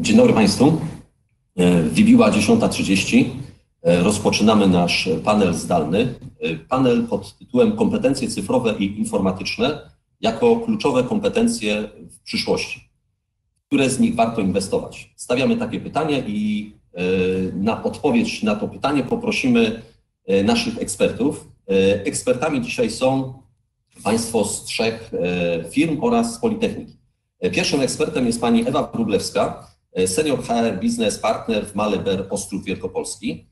Dzień dobry Państwu. E, wybiła 10.30. E, rozpoczynamy nasz panel zdalny. E, panel pod tytułem Kompetencje cyfrowe i informatyczne jako kluczowe kompetencje w przyszłości. Które z nich warto inwestować? Stawiamy takie pytanie i na odpowiedź na to pytanie poprosimy naszych ekspertów. Ekspertami dzisiaj są Państwo z trzech firm oraz z Politechniki. Pierwszym ekspertem jest pani Ewa Wróblewska, senior HR Business Partner w Maleber Ostrów Wielkopolski.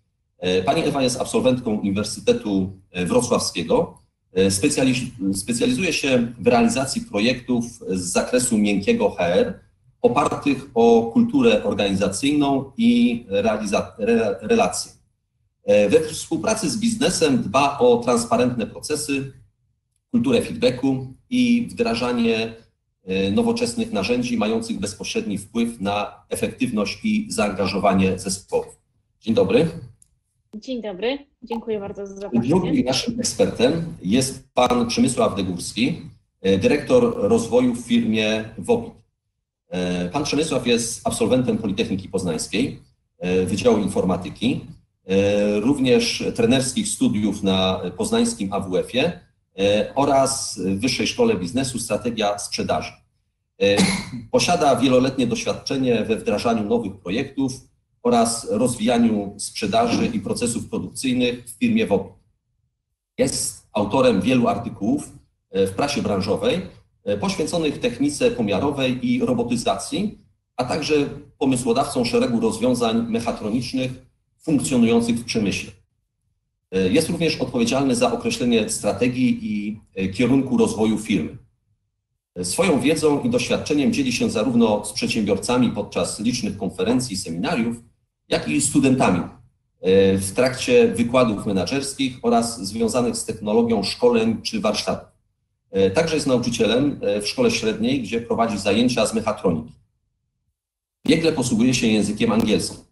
Pani Ewa jest absolwentką Uniwersytetu Wrocławskiego. Specjalizuje się w realizacji projektów z zakresu miękkiego HR opartych o kulturę organizacyjną i relacje. We współpracy z biznesem dba o transparentne procesy, kulturę feedbacku i wdrażanie E, nowoczesnych narzędzi mających bezpośredni wpływ na efektywność i zaangażowanie zespołów. Dzień dobry. Dzień dobry, dziękuję bardzo za zaproszenie. Drugim naszym ekspertem jest pan Przemysław Degórski, e, dyrektor rozwoju w firmie Wobit. E, pan Przemysław jest absolwentem Politechniki Poznańskiej, Wydziału Informatyki, również trenerskich studiów na poznańskim AWF-ie E, oraz Wyższej Szkole Biznesu Strategia Sprzedaży. E, posiada wieloletnie doświadczenie we wdrażaniu nowych projektów oraz rozwijaniu sprzedaży i procesów produkcyjnych w firmie WOPI. Jest autorem wielu artykułów e, w prasie branżowej poświęconych technice pomiarowej i robotyzacji, a także pomysłodawcą szeregu rozwiązań mechatronicznych funkcjonujących w przemyśle. E, jest również odpowiedzialny za określenie strategii i e, kierunku rozwoju firmy. E, swoją wiedzą i doświadczeniem dzieli się zarówno z przedsiębiorcami podczas licznych konferencji i seminariów, jak i studentami w trakcie wykładów menedżerskich oraz związanych z technologią szkoleń czy warsztatów. Także jest nauczycielem w szkole średniej, gdzie prowadzi zajęcia z mechatroniki. Biegle posługuje się językiem angielskim.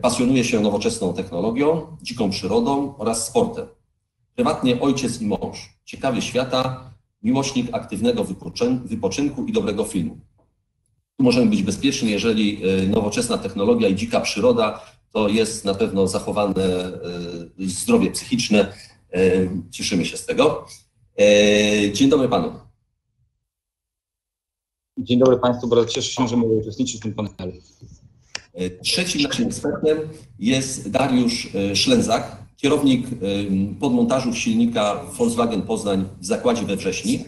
Pasjonuje się nowoczesną technologią, dziką przyrodą oraz sportem. Prywatnie ojciec i mąż, ciekawy świata, miłośnik aktywnego wypoczynku i dobrego filmu. Tu możemy być bezpieczni, jeżeli e, nowoczesna technologia i dzika przyroda to jest na pewno zachowane e, zdrowie psychiczne. E, cieszymy się z tego. Dzień dobry panu. Dzień dobry Państwu, bardzo cieszę się, że mogę uczestniczyć w tym panelu. E, trzecim naszym ekspertem jest Dariusz e, Szlęzak, kierownik e, podmontażu silnika Volkswagen Poznań w zakładzie we wrześni.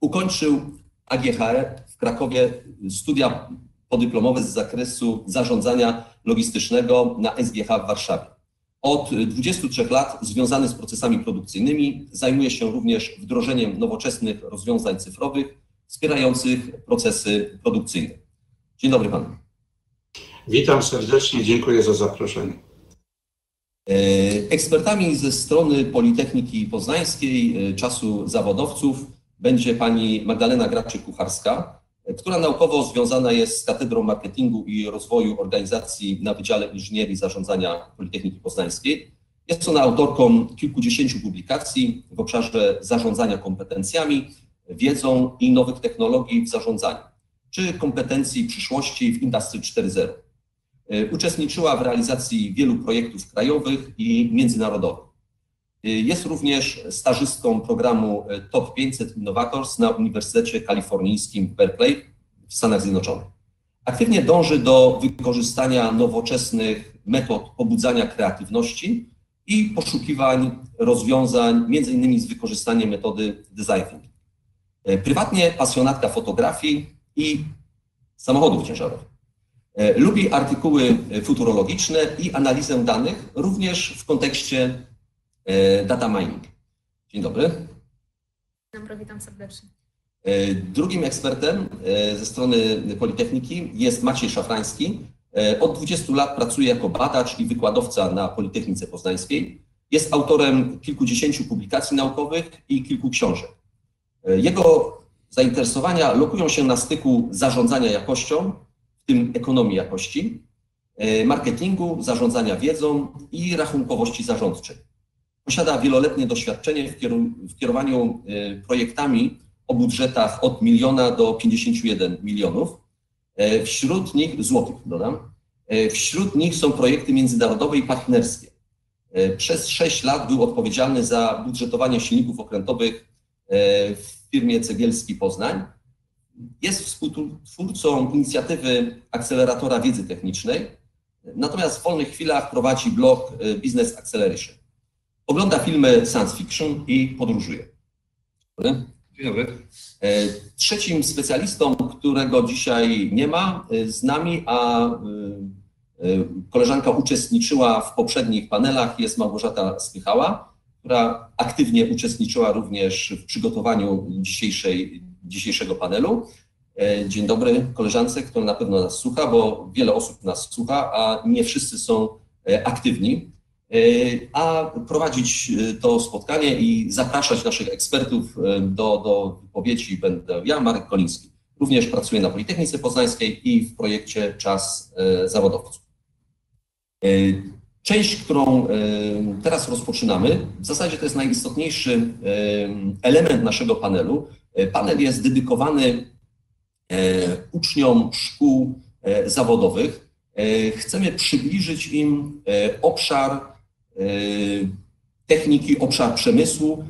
Ukończył AGHR w Krakowie studia podyplomowe z zakresu zarządzania logistycznego na SGH w Warszawie. Od 23 lat związany z procesami produkcyjnymi zajmuje się również wdrożeniem nowoczesnych rozwiązań cyfrowych wspierających procesy produkcyjne. Dzień dobry panu. Witam serdecznie, dziękuję za zaproszenie. E, ekspertami ze strony Politechniki Poznańskiej, e, czasu zawodowców, będzie pani Magdalena Graczyk-Kucharska, e, która naukowo związana jest z Katedrą Marketingu i Rozwoju Organizacji na Wydziale Inżynierii Zarządzania Politechniki Poznańskiej. Jest ona autorką kilkudziesięciu publikacji w obszarze zarządzania kompetencjami, wiedzą i nowych technologii w zarządzaniu, czy kompetencji przyszłości w Industry 4.0. E, uczestniczyła w realizacji wielu projektów krajowych i międzynarodowych. E, jest również stażystką programu e, Top 500 Innovators na Uniwersytecie Kalifornijskim w Berkeley w Stanach Zjednoczonych. Aktywnie dąży do wykorzystania nowoczesnych metod pobudzania kreatywności i poszukiwań rozwiązań, między innymi z wykorzystaniem metody design thinking. Prywatnie pasjonatka fotografii i samochodów ciężarowych. E, lubi artykuły futurologiczne i analizę danych, również w kontekście e, data mining. Dzień dobry. Dzień dobry, witam serdecznie. E, drugim ekspertem ze strony Politechniki jest Maciej Szafrański. Od 20 lat pracuje jako badacz i wykładowca na Politechnice Poznańskiej. Jest autorem kilkudziesięciu publikacji naukowych i kilku książek. Jego zainteresowania lokują się na styku zarządzania jakością, w tym ekonomii jakości, e, marketingu, zarządzania wiedzą i rachunkowości zarządczej. Posiada wieloletnie doświadczenie w kierowaniu e, projektami o budżetach od miliona do 51 milionów. Wśród nich, złotych dodam, wśród nich są projekty międzynarodowe i partnerskie. Przez 6 lat był odpowiedzialny za budżetowanie silników okrętowych w firmie Cegielski Poznań. Jest współtwórcą inicjatywy Akceleratora Wiedzy Technicznej, natomiast w wolnych chwilach prowadzi blog Business Acceleration. Ogląda filmy science fiction i podróżuje. Dzień dobry. Trzecim specjalistą, którego dzisiaj nie ma z nami, a koleżanka uczestniczyła w poprzednich panelach, jest Małgorzata Spychała, która aktywnie uczestniczyła również w przygotowaniu dzisiejszej, dzisiejszego panelu. Dzień dobry koleżance, która na pewno nas słucha, bo wiele osób nas słucha, a nie wszyscy są aktywni. A prowadzić to spotkanie i zapraszać naszych ekspertów do, do wypowiedzi będę ja, Marek Koliński. Również pracuję na Politechnice Poznańskiej i w projekcie Czas Zawodowców. Część, którą teraz rozpoczynamy, w zasadzie to jest najistotniejszy element naszego panelu. Panel jest dedykowany uczniom szkół zawodowych. Chcemy przybliżyć im obszar techniki, obszar przemysłu.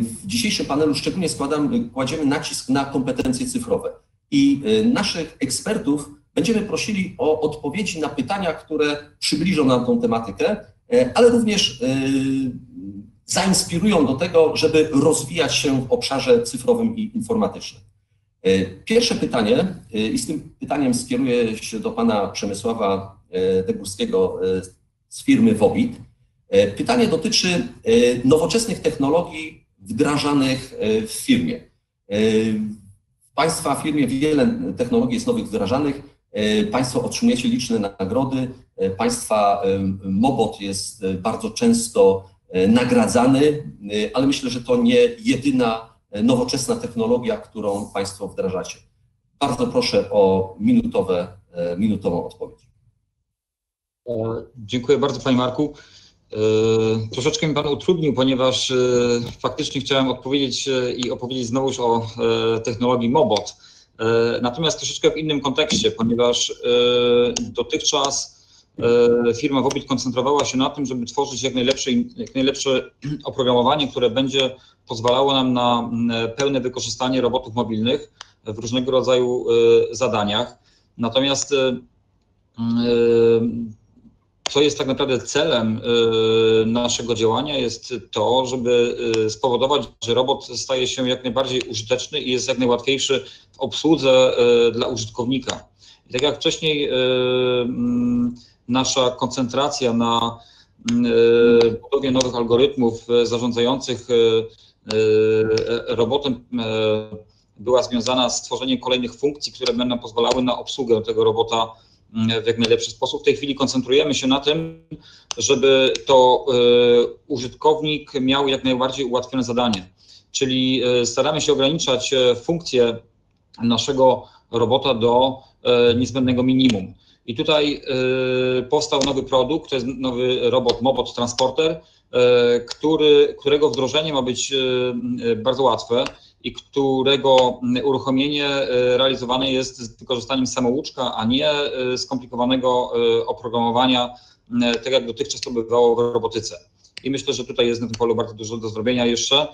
W dzisiejszym panelu szczególnie składam, kładziemy nacisk na kompetencje cyfrowe i naszych ekspertów będziemy prosili o odpowiedzi na pytania, które przybliżą nam tą tematykę, ale również zainspirują do tego, żeby rozwijać się w obszarze cyfrowym i informatycznym. Pierwsze pytanie, i z tym pytaniem skieruję się do pana Przemysława Degórskiego z firmy Wobit. Pytanie dotyczy nowoczesnych technologii wdrażanych w firmie. W Państwa firmie wiele technologii jest nowych wdrażanych. Państwo otrzymujecie liczne nagrody. Państwa Mobot jest bardzo często nagradzany, ale myślę, że to nie jedyna nowoczesna technologia, którą Państwo wdrażacie. Bardzo proszę o minutowe, minutową odpowiedź. Dziękuję bardzo Panie Marku. Troszeczkę mi Pan utrudnił, ponieważ faktycznie chciałem odpowiedzieć i opowiedzieć znowuż o technologii Mobot. Natomiast troszeczkę w innym kontekście, ponieważ dotychczas firma Wobit koncentrowała się na tym, żeby tworzyć jak najlepsze, jak najlepsze oprogramowanie, które będzie pozwalało nam na pełne wykorzystanie robotów mobilnych w różnego rodzaju zadaniach. Natomiast co jest tak naprawdę celem naszego działania, jest to, żeby spowodować, że robot staje się jak najbardziej użyteczny i jest jak najłatwiejszy w obsłudze dla użytkownika. I tak jak wcześniej nasza koncentracja na budowie nowych algorytmów zarządzających robotem była związana z tworzeniem kolejnych funkcji, które będą pozwalały na obsługę tego robota w jak najlepszy sposób. W tej chwili koncentrujemy się na tym, żeby to użytkownik miał jak najbardziej ułatwione zadanie. Czyli staramy się ograniczać funkcje naszego robota do niezbędnego minimum. I tutaj powstał nowy produkt, to jest nowy robot Mobot Transporter, który, którego wdrożenie ma być bardzo łatwe i którego uruchomienie realizowane jest z wykorzystaniem samouczka, a nie skomplikowanego oprogramowania, tak jak dotychczas to bywało w robotyce. I myślę, że tutaj jest na tym polu bardzo dużo do zrobienia jeszcze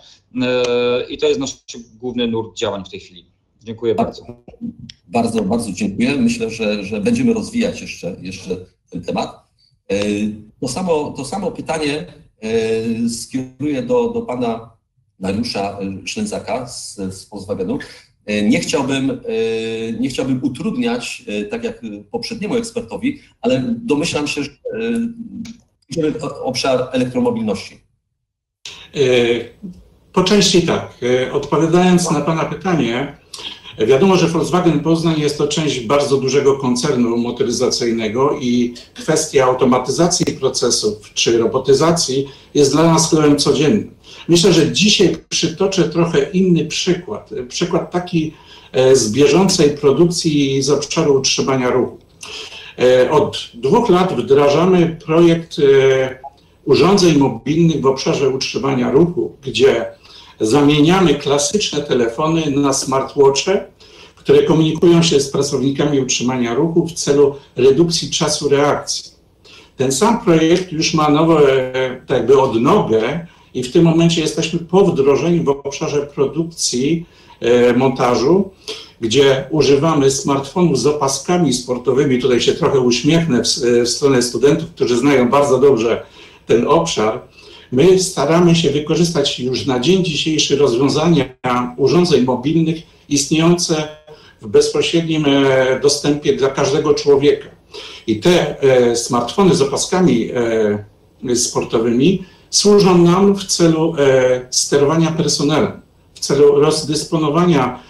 i to jest nasz główny nurt działań w tej chwili. Dziękuję bardzo. Bardzo, bardzo dziękuję. Myślę, że, że będziemy rozwijać jeszcze, jeszcze ten temat. To samo, to samo pytanie skieruję do, do pana Dariusza Szlęcaka z, z Volkswagenu. Nie chciałbym, nie chciałbym utrudniać, tak jak poprzedniemu ekspertowi, ale domyślam się, że idziemy obszar elektromobilności. Po części tak. Odpowiadając na Pana pytanie, wiadomo, że Volkswagen Poznań jest to część bardzo dużego koncernu motoryzacyjnego i kwestia automatyzacji procesów czy robotyzacji jest dla nas chlebem codziennym. Myślę, że dzisiaj przytoczę trochę inny przykład. Przykład taki z bieżącej produkcji z obszaru utrzymania ruchu. Od dwóch lat wdrażamy projekt urządzeń mobilnych w obszarze utrzymania ruchu, gdzie zamieniamy klasyczne telefony na smartwatche, które komunikują się z pracownikami utrzymania ruchu w celu redukcji czasu reakcji. Ten sam projekt już ma nowe, tak jakby odnogę i w tym momencie jesteśmy po wdrożeniu w obszarze produkcji, e, montażu, gdzie używamy smartfonów z opaskami sportowymi. Tutaj się trochę uśmiechnę w, w stronę studentów, którzy znają bardzo dobrze ten obszar. My staramy się wykorzystać już na dzień dzisiejszy rozwiązania urządzeń mobilnych istniejące w bezpośrednim e, dostępie dla każdego człowieka. I te e, smartfony z opaskami e, sportowymi służą nam w celu sterowania personelem, w celu rozdysponowania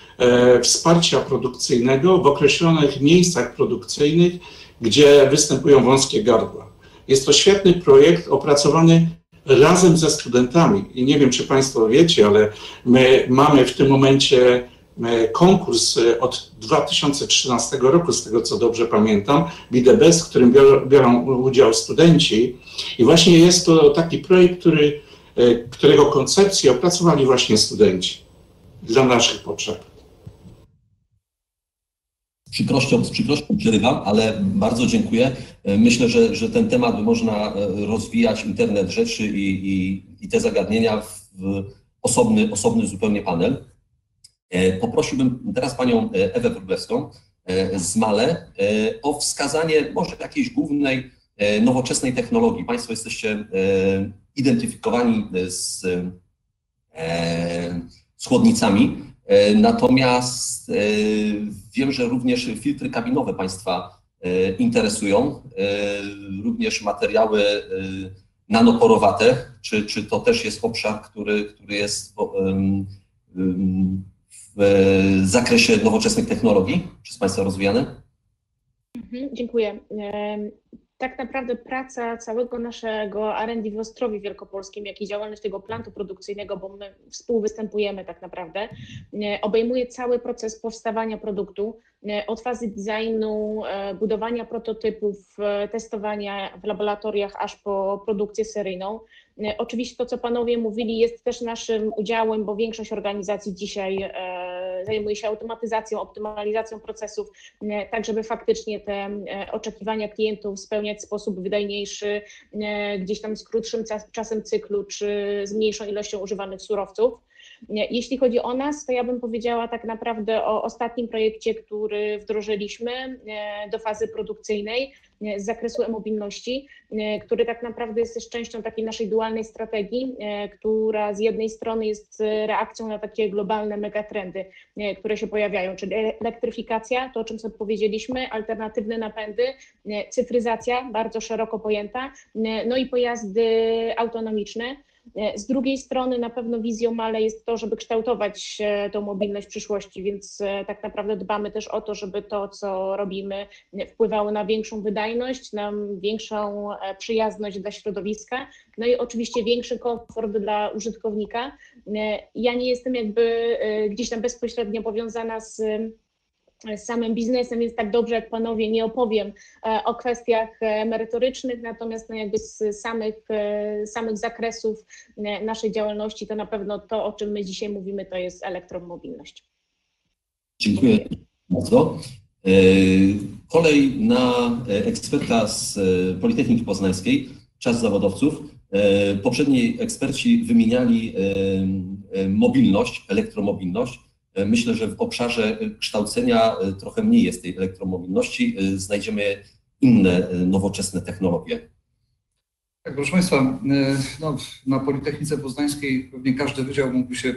wsparcia produkcyjnego w określonych miejscach produkcyjnych, gdzie występują wąskie gardła. Jest to świetny projekt opracowany razem ze studentami. I nie wiem, czy Państwo wiecie, ale my mamy w tym momencie e, konkurs e, od 2013 roku, z tego co dobrze pamiętam, BDBS, w którym biorą udział studenci. I właśnie jest to taki projekt, który, e, którego koncepcję opracowali właśnie studenci dla naszych potrzeb przykrością, z przykrością przerywam, ale bardzo dziękuję. Myślę, że, że ten temat można e, rozwijać, internet rzeczy i, i, i te zagadnienia w osobny, osobny zupełnie panel. E, poprosiłbym teraz panią e, Ewę Wróblewską z Male o wskazanie może jakiejś głównej nowoczesnej technologii. Państwo jesteście identyfikowani z, z chłodnicami, E, natomiast e, wiem, że również filtry kabinowe Państwa e, interesują, również materiały nanoporowate. Czy, czy to też jest obszar, który, który jest w zakresie nowoczesnych technologii przez Państwa rozwijany? Mhm, dziękuję tak naprawdę praca całego naszego R&D w Ostrowie Wielkopolskim, jak i działalność tego plantu produkcyjnego, bo my współwystępujemy tak naprawdę, e, obejmuje cały proces powstawania produktu, e, od fazy designu, e, budowania prototypów, testowania w laboratoriach, aż po produkcję seryjną. Oczywiście to, co panowie mówili, jest też naszym udziałem, bo większość organizacji dzisiaj zajmuje się automatyzacją, optymalizacją procesów, tak żeby faktycznie te oczekiwania klientów spełniać w sposób wydajniejszy, gdzieś tam z krótszym czasem cyklu, czy z mniejszą ilością używanych surowców. Jeśli chodzi o nas, to ja bym powiedziała tak naprawdę o ostatnim projekcie, który wdrożyliśmy e, do fazy produkcyjnej e, z zakresu e-mobilności, e, który tak naprawdę jest też częścią takiej naszej dualnej strategii, która z jednej strony jest reakcją na takie globalne megatrendy, które się pojawiają, czyli elektryfikacja, to o czym sobie powiedzieliśmy, alternatywne napędy, cyfryzacja bardzo szeroko pojęta, no i pojazdy autonomiczne. E, z drugiej strony na pewno wizją Male jest to, żeby kształtować tą mobilność w przyszłości, więc e, tak naprawdę dbamy też o to, żeby to, co robimy, wpływało na większą wydajność, na większą e, przyjazność dla środowiska, no i oczywiście większy komfort dla użytkownika. Ja nie jestem jakby gdzieś tam bezpośrednio powiązana z z samym biznesem, więc tak dobrze jak panowie nie opowiem e, o kwestiach e, merytorycznych, natomiast no jakby z samych, e, samych zakresów naszej działalności to na pewno to, o czym my dzisiaj mówimy, to jest elektromobilność. Dziękuję bardzo. Kolej na eksperta z Politechniki Poznańskiej, czas zawodowców. Poprzedni eksperci wymieniali mobilność, elektromobilność. E, myślę, że w obszarze kształcenia e, trochę mniej jest tej elektromobilności. E, znajdziemy inne nowoczesne technologie. Tak, proszę Państwa, no, na Politechnice Poznańskiej pewnie każdy wydział mógłby się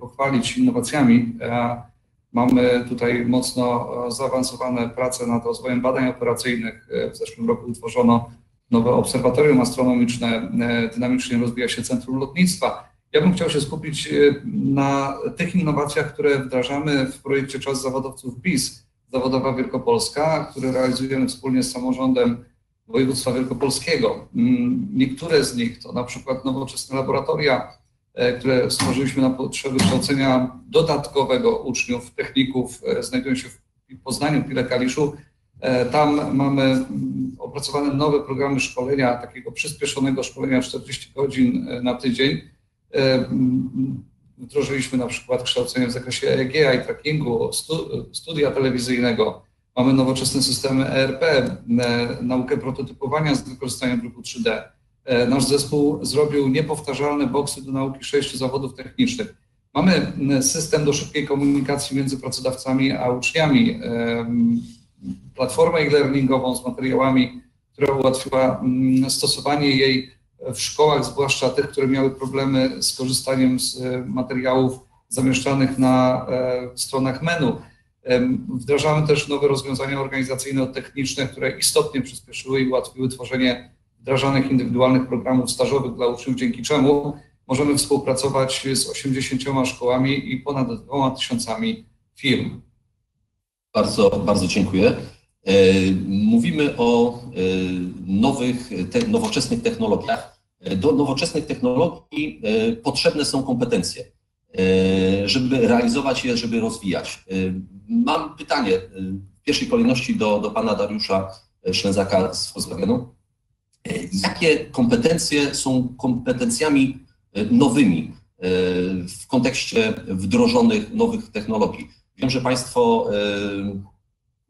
pochwalić innowacjami. Mamy tutaj mocno zaawansowane prace nad rozwojem badań operacyjnych. W zeszłym roku utworzono nowe obserwatorium astronomiczne, dynamicznie rozwija się Centrum Lotnictwa. Ja bym chciał się skupić e, na tych innowacjach, które wdrażamy w projekcie Czas Zawodowców BIS, Zawodowa Wielkopolska, który realizujemy wspólnie z samorządem województwa wielkopolskiego. Mm, niektóre z nich to na przykład nowoczesne laboratoria, e, które stworzyliśmy na potrzeby kształcenia dodatkowego uczniów, techników, e, znajdują się w Poznaniu, w Kaliszu. Tam mamy mm, opracowane nowe programy szkolenia, takiego przyspieszonego szkolenia 40 godzin na tydzień, wdrożyliśmy na przykład kształcenie w zakresie EEG i trackingu, studia telewizyjnego. Mamy nowoczesne systemy ERP, naukę prototypowania z wykorzystaniem druku 3D. Nasz zespół zrobił niepowtarzalne boksy do nauki sześciu zawodów technicznych. Mamy system do szybkiej komunikacji między pracodawcami a uczniami, platformę e-learningową z materiałami, która ułatwiła stosowanie jej w szkołach, zwłaszcza tych, które miały problemy z korzystaniem z e, materiałów zamieszczanych na e, stronach menu. Wdrażamy też nowe rozwiązania organizacyjno-techniczne, które istotnie przyspieszyły i ułatwiły tworzenie wdrażanych indywidualnych programów stażowych dla uczniów, dzięki czemu możemy współpracować z 80 szkołami i ponad 2000 firm. Bardzo, bardzo dziękuję. E, mówimy o nowych, te, nowoczesnych technologiach. Do nowoczesnych technologii e, potrzebne są kompetencje, e, żeby realizować je, żeby rozwijać. E, mam pytanie w pierwszej kolejności do, do pana Dariusza Szlęzaka z Volkswagenu. Jakie kompetencje są kompetencjami nowymi w kontekście wdrożonych nowych technologii? Wiem, że Państwo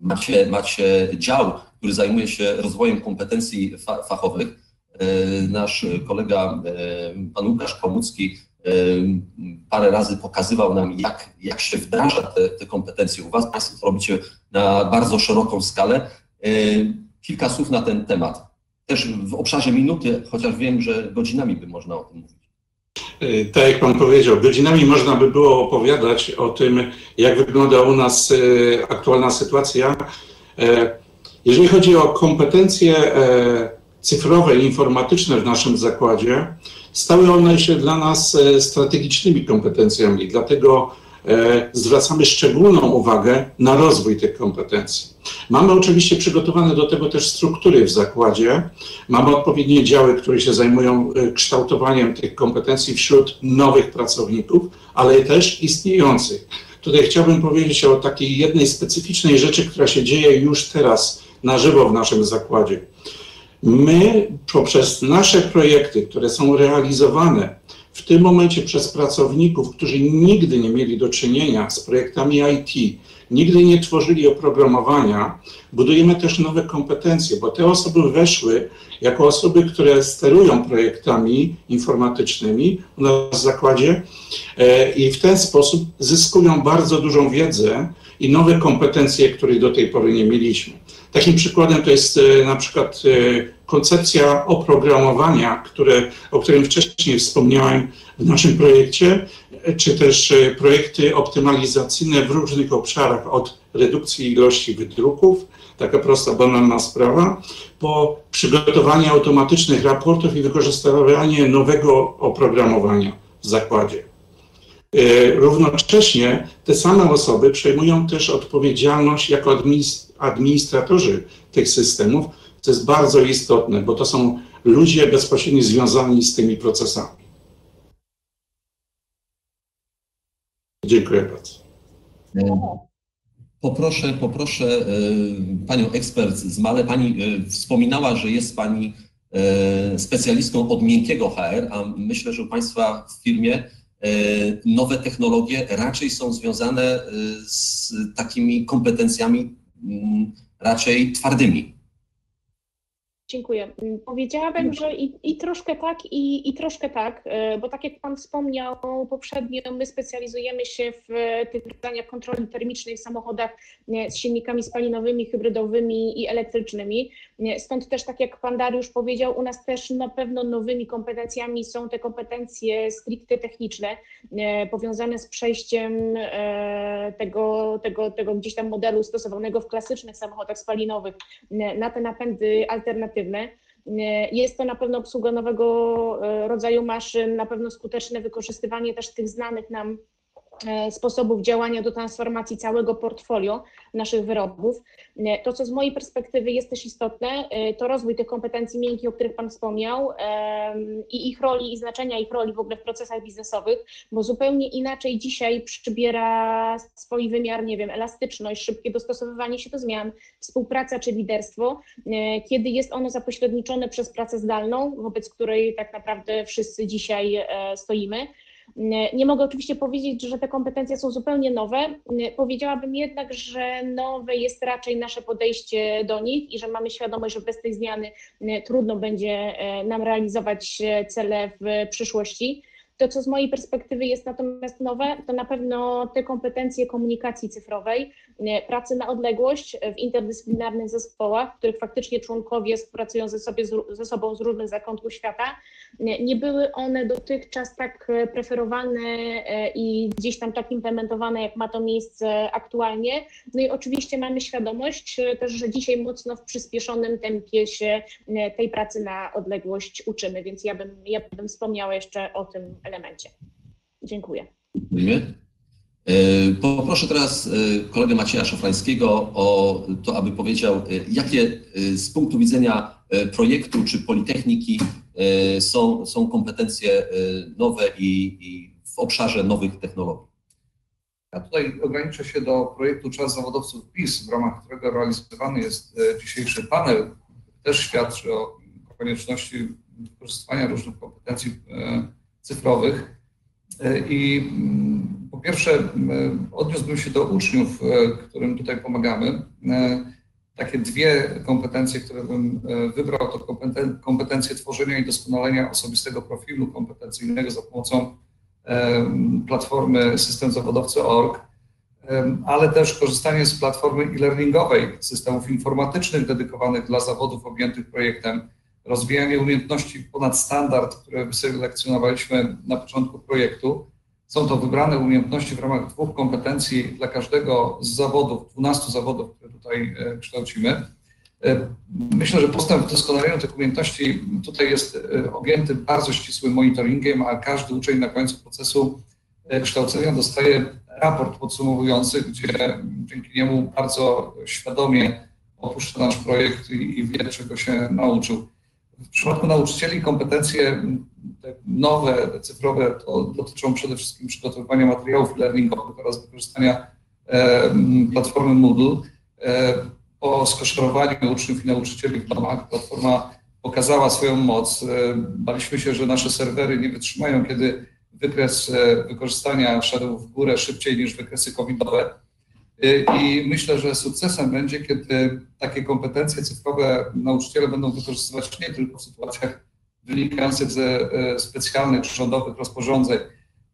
macie, macie dział, który zajmuje się rozwojem kompetencji fachowych. E, nasz kolega, e, pan Łukasz Komucki, e, parę razy pokazywał nam, jak, jak się wdraża te, te kompetencje u Was. Państwo to robicie na bardzo szeroką skalę. Kilka słów na ten temat. Też w obszarze minuty, chociaż wiem, że godzinami by można o tym mówić. Tak jak Pan powiedział, godzinami można by było opowiadać o tym, jak wygląda u nas aktualna sytuacja. Jeżeli chodzi o kompetencje cyfrowe i informatyczne w naszym zakładzie, stały one się dla nas e, strategicznymi kompetencjami, dlatego e, zwracamy szczególną uwagę na rozwój tych kompetencji. Mamy oczywiście przygotowane do tego też struktury w zakładzie. Mamy odpowiednie działy, które się zajmują e, kształtowaniem tych kompetencji wśród nowych pracowników, ale też istniejących. Tutaj chciałbym powiedzieć o takiej jednej specyficznej rzeczy, która się dzieje już teraz na żywo w naszym zakładzie. My poprzez nasze projekty, które są realizowane w tym momencie przez pracowników, którzy nigdy nie mieli do czynienia z projektami IT, nigdy nie tworzyli oprogramowania, budujemy też nowe kompetencje, bo te osoby weszły jako osoby, które sterują projektami informatycznymi u nas w zakładzie e, i w ten sposób zyskują bardzo dużą wiedzę i nowe kompetencje, których do tej pory nie mieliśmy. Takim przykładem to jest e, na przykład e, koncepcja oprogramowania, które, o którym wcześniej wspomniałem w naszym projekcie, e, czy też projekty optymalizacyjne w różnych obszarach, od redukcji ilości wydruków, taka prosta, banalna sprawa, po przygotowanie automatycznych raportów i wykorzystywanie nowego oprogramowania w zakładzie. Równocześnie te same osoby przejmują też odpowiedzialność jako administratorzy tych systemów, co jest bardzo istotne, bo to są ludzie bezpośrednio związani z tymi procesami. Dziękuję bardzo. Poproszę, poproszę e, panią ekspert z Male. Pani e, wspominała, że jest pani e, specjalistką od miękkiego HR, a myślę, że u Państwa w firmie nowe technologie raczej są związane z takimi kompetencjami raczej twardymi. Dziękuję. Mm, powiedziałabym, że i, i troszkę tak, i, i troszkę tak, e, bo tak jak Pan wspomniał poprzednio, my specjalizujemy się w tych rozwiązaniach kontroli termicznej w samochodach z silnikami spalinowymi, hybrydowymi i elektrycznymi. Stąd też, tak jak Pan Dariusz powiedział, u nas też na pewno nowymi kompetencjami są te kompetencje stricte techniczne, e, powiązane z przejściem e, tego, tego, tego gdzieś tam modelu stosowanego w klasycznych samochodach spalinowych na te napędy alternatywne jest to na pewno obsługa nowego e, rodzaju maszyn, na pewno skuteczne wykorzystywanie też tych znanych nam E, sposobów działania do transformacji całego portfolio naszych wyrobów. E, to, co z mojej perspektywy jest też istotne, e, to rozwój tych kompetencji miękkich, o których Pan wspomniał i ich roli i znaczenia ich roli w ogóle w procesach biznesowych, bo zupełnie inaczej dzisiaj przybiera swój wymiar, nie wiem, elastyczność, szybkie dostosowywanie się do zmian, współpraca czy liderstwo, kiedy jest ono zapośredniczone przez pracę zdalną, wobec której tak naprawdę wszyscy dzisiaj stoimy Nie mogę oczywiście powiedzieć, że te kompetencje są zupełnie nowe. Powiedziałabym jednak, że nowe jest raczej nasze podejście do nich i że mamy świadomość, że bez tej zmiany trudno będzie nam realizować cele w przyszłości. To, co z mojej perspektywy jest natomiast nowe, to na pewno te kompetencje komunikacji cyfrowej, e, pracy na odległość w interdyscyplinarnych zespołach, w których faktycznie członkowie pracują ze, sobie, ze sobą z różnych zakątków świata. E, nie były one dotychczas tak e, preferowane i gdzieś tam tak implementowane, jak ma to miejsce aktualnie. No i oczywiście mamy świadomość też, że dzisiaj mocno w przyspieszonym tempie się tej pracy na odległość uczymy, więc ja bym, ja bym wspomniała jeszcze o tym elemencie. Dziękuję. Dziękujemy. Poproszę teraz e, kolegę Macieja Szafrańskiego o to, aby powiedział, e, jakie e, z punktu widzenia projektu czy Politechniki są, są kompetencje nowe i, i w obszarze nowych technologii. Ja tutaj ograniczę się do projektu Czas Zawodowców PiS, w ramach którego realizowany jest dzisiejszy panel. Też świadczy o konieczności wykorzystywania różnych kompetencji cyfrowych. E, I mm, po pierwsze odniósłbym się do uczniów, e, którym tutaj pomagamy. E, takie dwie kompetencje, które bym wybrał, to kompetencje tworzenia i doskonalenia osobistego profilu kompetencyjnego za pomocą platformy system zawodowcy.org, ale też korzystanie z platformy e-learningowej, systemów informatycznych dedykowanych dla zawodów objętych projektem rozwijanie umiejętności ponad standard, które wyselekcjonowaliśmy na początku projektu. Są to wybrane umiejętności w ramach dwóch kompetencji dla każdego z zawodów, 12 zawodów, które tutaj e, kształcimy. E, myślę, że postęp w doskonaleniu tych umiejętności tutaj jest e, objęty bardzo ścisłym monitoringiem, a każdy uczeń na końcu procesu kształcenia dostaje raport podsumowujący, gdzie dzięki niemu bardzo świadomie opuszcza nasz projekt i, i wie, czego się nauczył. W przypadku nauczycieli kompetencje nowe, cyfrowe to dotyczą przede wszystkim przygotowywania materiałów learningowych oraz wykorzystania platformy Moodle. E, po skoszorowaniu uczniów i nauczycieli w domach platforma pokazała swoją moc. E, baliśmy się, że nasze serwery nie wytrzymają, kiedy wykres e, wykorzystania szedł w górę szybciej niż wykresy covidowe. Y, I myślę, że sukcesem będzie, kiedy takie kompetencje cyfrowe nauczyciele będą wykorzystywać nie tylko w sytuacjach wynikających ze e, specjalnych rządowych rozporządzeń.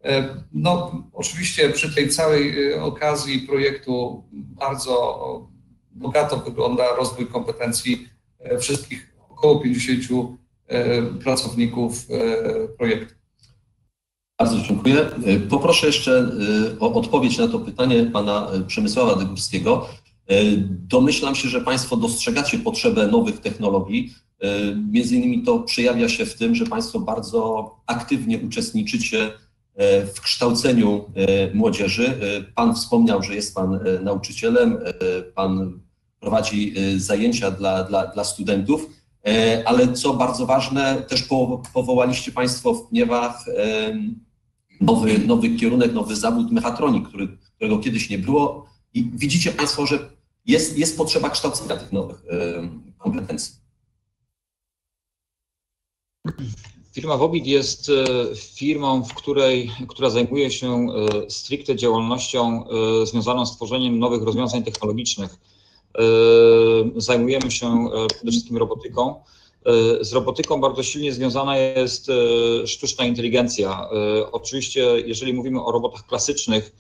E, no, oczywiście przy tej całej e, okazji projektu bardzo bogato wygląda rozwój kompetencji wszystkich około 50 pracowników projektu. Bardzo dziękuję. E, poproszę jeszcze e, o odpowiedź na to pytanie pana e, Przemysława Dygórskiego. Domyślam się, że Państwo dostrzegacie potrzebę nowych technologii. Między innymi to przejawia się w tym, że Państwo bardzo aktywnie uczestniczycie w kształceniu młodzieży. Pan wspomniał, że jest Pan nauczycielem, Pan prowadzi zajęcia dla, dla, dla studentów, ale co bardzo ważne, też powołaliście Państwo w Gniewach nowy, nowy kierunek, nowy zawód mechatronik, który, którego kiedyś nie było. I widzicie Państwo, że jest, jest potrzeba kształcenia tych nowych kompetencji. Firma Wobit jest e, firmą, w której, która zajmuje się e, stricte działalnością e, związaną z tworzeniem nowych rozwiązań technologicznych. Zajmujemy się przede wszystkim robotyką. E, z robotyką bardzo silnie związana jest e, sztuczna inteligencja. E, oczywiście, jeżeli mówimy o robotach klasycznych,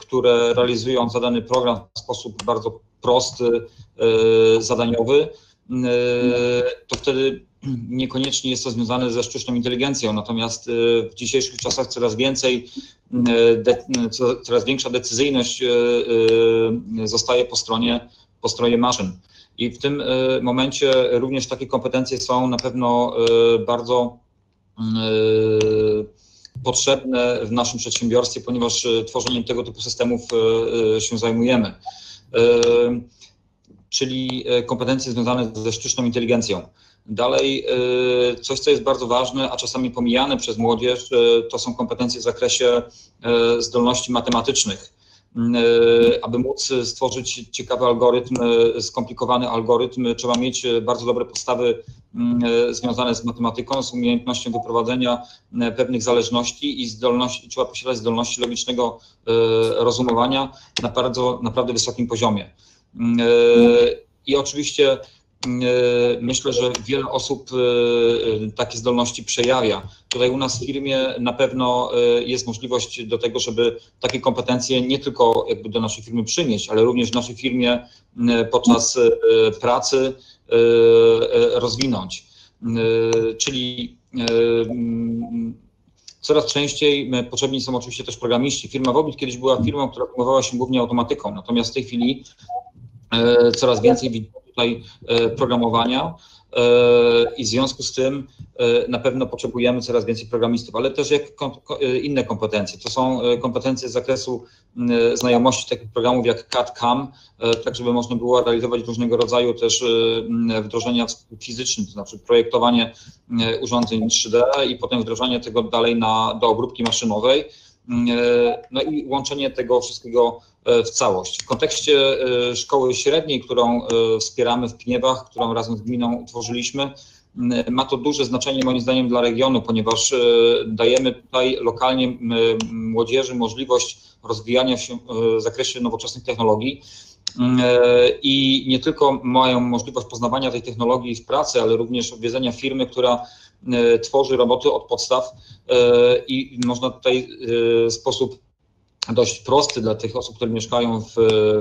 które realizują zadany program w sposób bardzo prosty, zadaniowy, to wtedy niekoniecznie jest to związane ze sztuczną inteligencją. Natomiast w dzisiejszych czasach coraz więcej, coraz większa decyzyjność zostaje po stronie, po stronie maszyn. I w tym e, momencie również takie kompetencje są na pewno e, bardzo e, potrzebne w naszym przedsiębiorstwie, ponieważ tworzeniem tego typu systemów się zajmujemy. Czyli kompetencje związane ze sztuczną inteligencją. Dalej, coś, co jest bardzo ważne, a czasami pomijane przez młodzież, to są kompetencje w zakresie zdolności matematycznych. Aby móc stworzyć ciekawy algorytm, skomplikowany algorytm, trzeba mieć bardzo dobre podstawy związane z matematyką, z umiejętnością wyprowadzenia pewnych zależności i zdolności, trzeba posiadać zdolności logicznego rozumowania na bardzo, naprawdę wysokim poziomie. I oczywiście E, myślę, że wiele osób e, takie zdolności przejawia. Tutaj u nas w firmie na pewno e, jest możliwość do tego, żeby takie kompetencje nie tylko jakby do naszej firmy przynieść, ale również w naszej firmie podczas pracy rozwinąć. Czyli Coraz częściej potrzebni są oczywiście też programiści. Firma Wobit kiedyś była firmą, która zajmowała się głównie automatyką, natomiast w tej chwili coraz więcej widzimy tutaj e, programowania e, i w związku z tym e, na pewno potrzebujemy coraz więcej programistów, ale też jak inne kompetencje. To są kompetencje z zakresu znajomości takich programów jak CAD-CAM, tak żeby można było realizować różnego rodzaju też wdrożenia fizyczne, to znaczy projektowanie urządzeń 3D i potem wdrażanie tego dalej na, do obróbki maszynowej. No i łączenie tego wszystkiego w całość. W kontekście e, szkoły średniej, którą e, wspieramy w Pniewach, którą razem z gminą utworzyliśmy, ma to duże znaczenie moim zdaniem dla regionu, ponieważ dajemy tutaj lokalnie młodzieży możliwość rozwijania się w zakresie nowoczesnych technologii i nie tylko mają możliwość poznawania tej technologii w pracy, ale również odwiedzenia firmy, która tworzy roboty od podstaw i można tutaj w sposób dość prosty dla tych osób, które mieszkają w,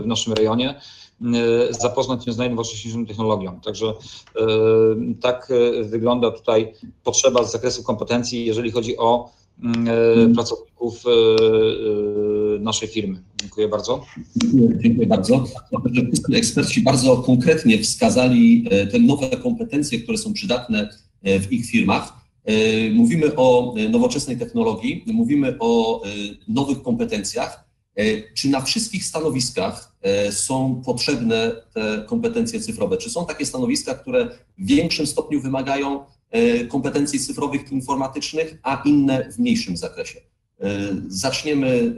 w naszym rejonie, e, zapoznać się z najnowocześniejszą technologią. Także e, tak e, wygląda tutaj potrzeba z zakresu kompetencji, jeżeli chodzi o mm, pracowników naszej firmy. Dziękuję bardzo. Dziękuję bardzo. Eksperci bardzo konkretnie wskazali te nowe kompetencje, które są przydatne w ich firmach. E, mówimy o e, nowoczesnej technologii, mówimy o e, nowych kompetencjach. Czy na wszystkich stanowiskach są potrzebne te kompetencje cyfrowe? Czy są takie stanowiska, które w większym stopniu wymagają kompetencji cyfrowych, informatycznych, a inne w mniejszym zakresie? Zaczniemy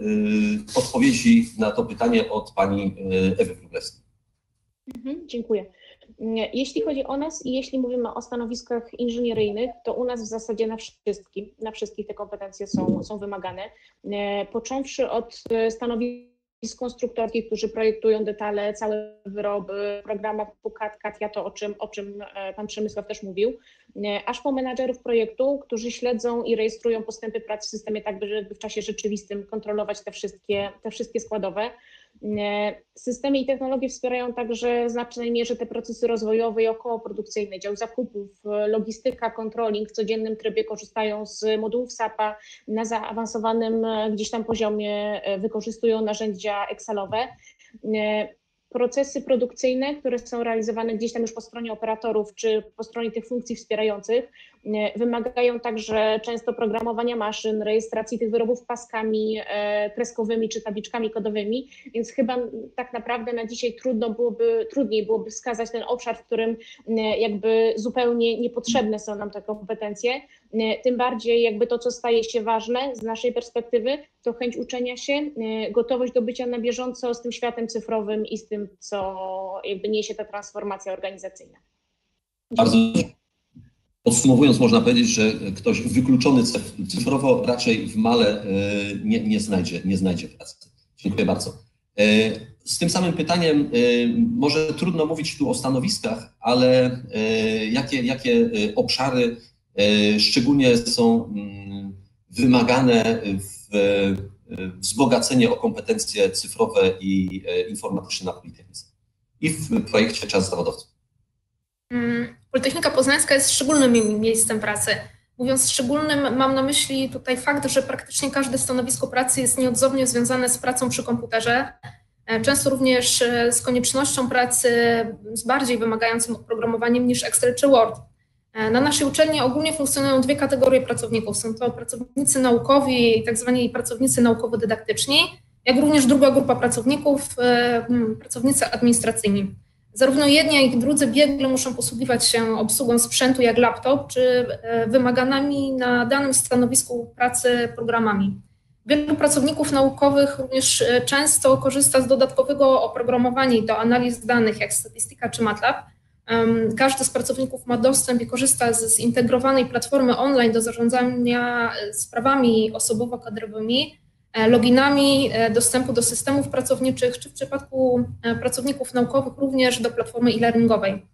odpowiedzi na to pytanie od pani Ewy Wróblewskiej. Mhm, dziękuję. Jeśli chodzi o nas i jeśli mówimy o stanowiskach inżynieryjnych, to u nas w zasadzie na wszystkim, na wszystkich te kompetencje są, są wymagane. E, począwszy od stanowisk konstruktorskich, którzy projektują detale, całe wyroby, programach PUKAT, KATIA, to o czym, o czym e, Pan Przemysław też mówił, e, aż po menadżerów projektu, którzy śledzą i rejestrują postępy pracy w systemie, tak by w czasie rzeczywistym kontrolować te wszystkie, te wszystkie składowe. Systemy i technologie wspierają także w znacznej mierze te procesy rozwojowe i okołoprodukcyjne, dział zakupów, logistyka, controlling w codziennym trybie korzystają z modułów SAP-a, na zaawansowanym gdzieś tam poziomie e, wykorzystują narzędzia Excelowe. Procesy produkcyjne, które są realizowane gdzieś tam już po stronie operatorów czy po stronie tych funkcji wspierających, e, wymagają także często programowania maszyn, rejestracji tych wyrobów paskami e, kreskowymi czy tabliczkami kodowymi, więc chyba tak naprawdę na dzisiaj trudno byłoby, trudniej byłoby wskazać ten obszar, w którym e, jakby zupełnie niepotrzebne są nam te kompetencje. Tym bardziej jakby to, co staje się ważne z naszej perspektywy, to chęć uczenia się, gotowość do bycia na bieżąco z tym światem cyfrowym i z tym co jakby niesie ta transformacja organizacyjna. Bardzo Podsumowując, można powiedzieć, że ktoś wykluczony cyfrowo raczej w male e, nie, nie, znajdzie, nie znajdzie pracy. Dziękuję bardzo. E, z tym samym pytaniem, e, może trudno mówić tu o stanowiskach, ale jakie, jakie obszary szczególnie są mm, wymagane w wzbogacenie o kompetencje cyfrowe i informatyczne na Politechnice i w projekcie Czas Zawodowców. Mm, Politechnika Poznańska jest szczególnym miejscem pracy. Mówiąc szczególnym, mam na myśli tutaj fakt, że praktycznie każde stanowisko pracy jest nieodzownie związane z pracą przy komputerze, e, często również e, z koniecznością pracy z bardziej wymagającym oprogramowaniem niż Excel czy Word. E, na naszej uczelni ogólnie funkcjonują dwie kategorie pracowników. Są to pracownicy naukowi i tak zwani pracownicy naukowo-dydaktyczni, jak również druga grupa pracowników, pracownicy administracyjni. Zarówno jedni, jak i drudzy biegle muszą posługiwać się obsługą sprzętu jak laptop, czy e, wymaganymi na danym stanowisku pracy programami. Wielu pracowników naukowych również często korzysta z dodatkowego oprogramowania do analiz danych, jak statystyka czy MATLAB. Każdy z pracowników ma dostęp i korzysta z zintegrowanej platformy online do zarządzania sprawami osobowo-kadrowymi, loginami dostępu do systemów pracowniczych, czy w przypadku pracowników naukowych również do platformy e-learningowej.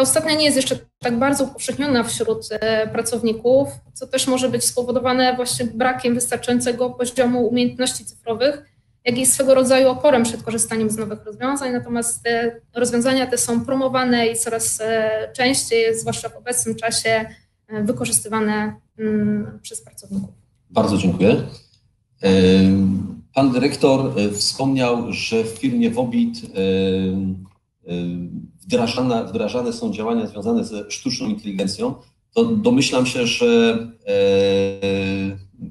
Ta ostatnia nie jest jeszcze tak bardzo upowszechniona wśród e, pracowników, co też może być spowodowane właśnie brakiem wystarczającego poziomu umiejętności cyfrowych, jak i swego rodzaju oporem przed korzystaniem z nowych rozwiązań. Natomiast te rozwiązania te są promowane i coraz e, częściej, zwłaszcza w obecnym czasie, e, wykorzystywane mm, przez pracowników. Bardzo dziękuję. Pan dyrektor wspomniał, że w firmie Wobit wdrażane, wdrażane są działania związane ze sztuczną inteligencją, to domyślam się, że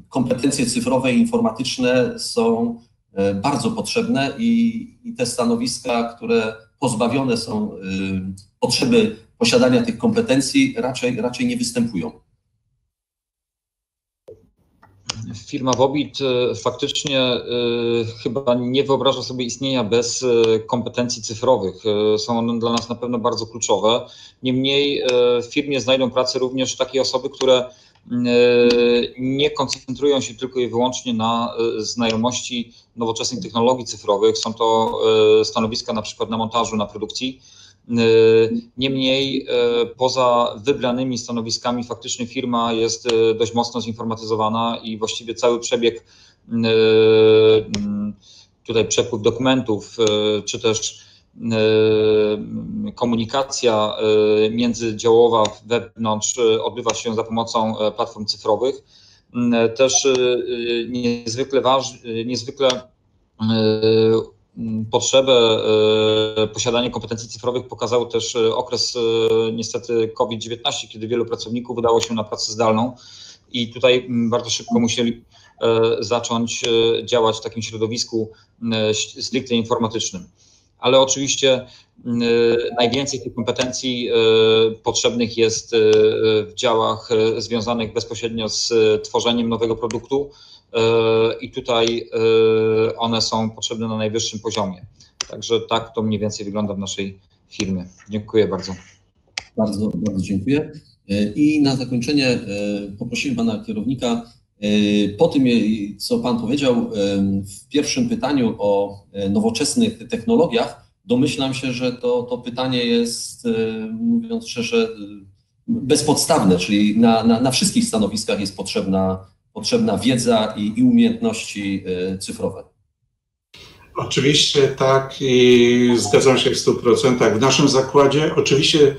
kompetencje cyfrowe i informatyczne są bardzo potrzebne i, i te stanowiska, które pozbawione są potrzeby posiadania tych kompetencji, raczej, raczej nie występują firma Wobit e, faktycznie e, chyba nie wyobraża sobie istnienia bez e, kompetencji cyfrowych. Są one dla nas na pewno bardzo kluczowe. Niemniej w firmie znajdą pracę również takie osoby, które nie koncentrują się tylko i wyłącznie na znajomości nowoczesnych technologii cyfrowych. Są to stanowiska na przykład na montażu, na produkcji niemniej y, poza wybranymi stanowiskami faktycznie firma jest y, dość mocno zinformatyzowana i właściwie cały przebieg tutaj przepływ dokumentów, czy też komunikacja międzydziałowa wewnątrz odbywa się za pomocą platform cyfrowych. Też niezwykle ważne, niezwykle potrzebę e, posiadania kompetencji cyfrowych pokazał też e, okres e, niestety COVID-19, kiedy wielu pracowników wydało się na pracę zdalną i tutaj bardzo szybko musieli zacząć działać w takim środowisku stricte informatycznym. Ale oczywiście najwięcej tych kompetencji potrzebnych jest w działach związanych bezpośrednio z tworzeniem nowego produktu, i tutaj e, one są potrzebne na najwyższym poziomie. Także tak to mniej więcej wygląda w naszej firmie. Dziękuję bardzo. Bardzo, bardzo dziękuję. E, I na zakończenie e, poprosimy pana kierownika, po tym, co pan powiedział w pierwszym pytaniu o nowoczesnych technologiach, domyślam się, że to, to pytanie jest, mówiąc szczerze, bezpodstawne, czyli na, na, na wszystkich stanowiskach jest potrzebna potrzebna wiedza i, i umiejętności e, cyfrowe. Oczywiście tak i zgadzam się w 100%. W naszym zakładzie oczywiście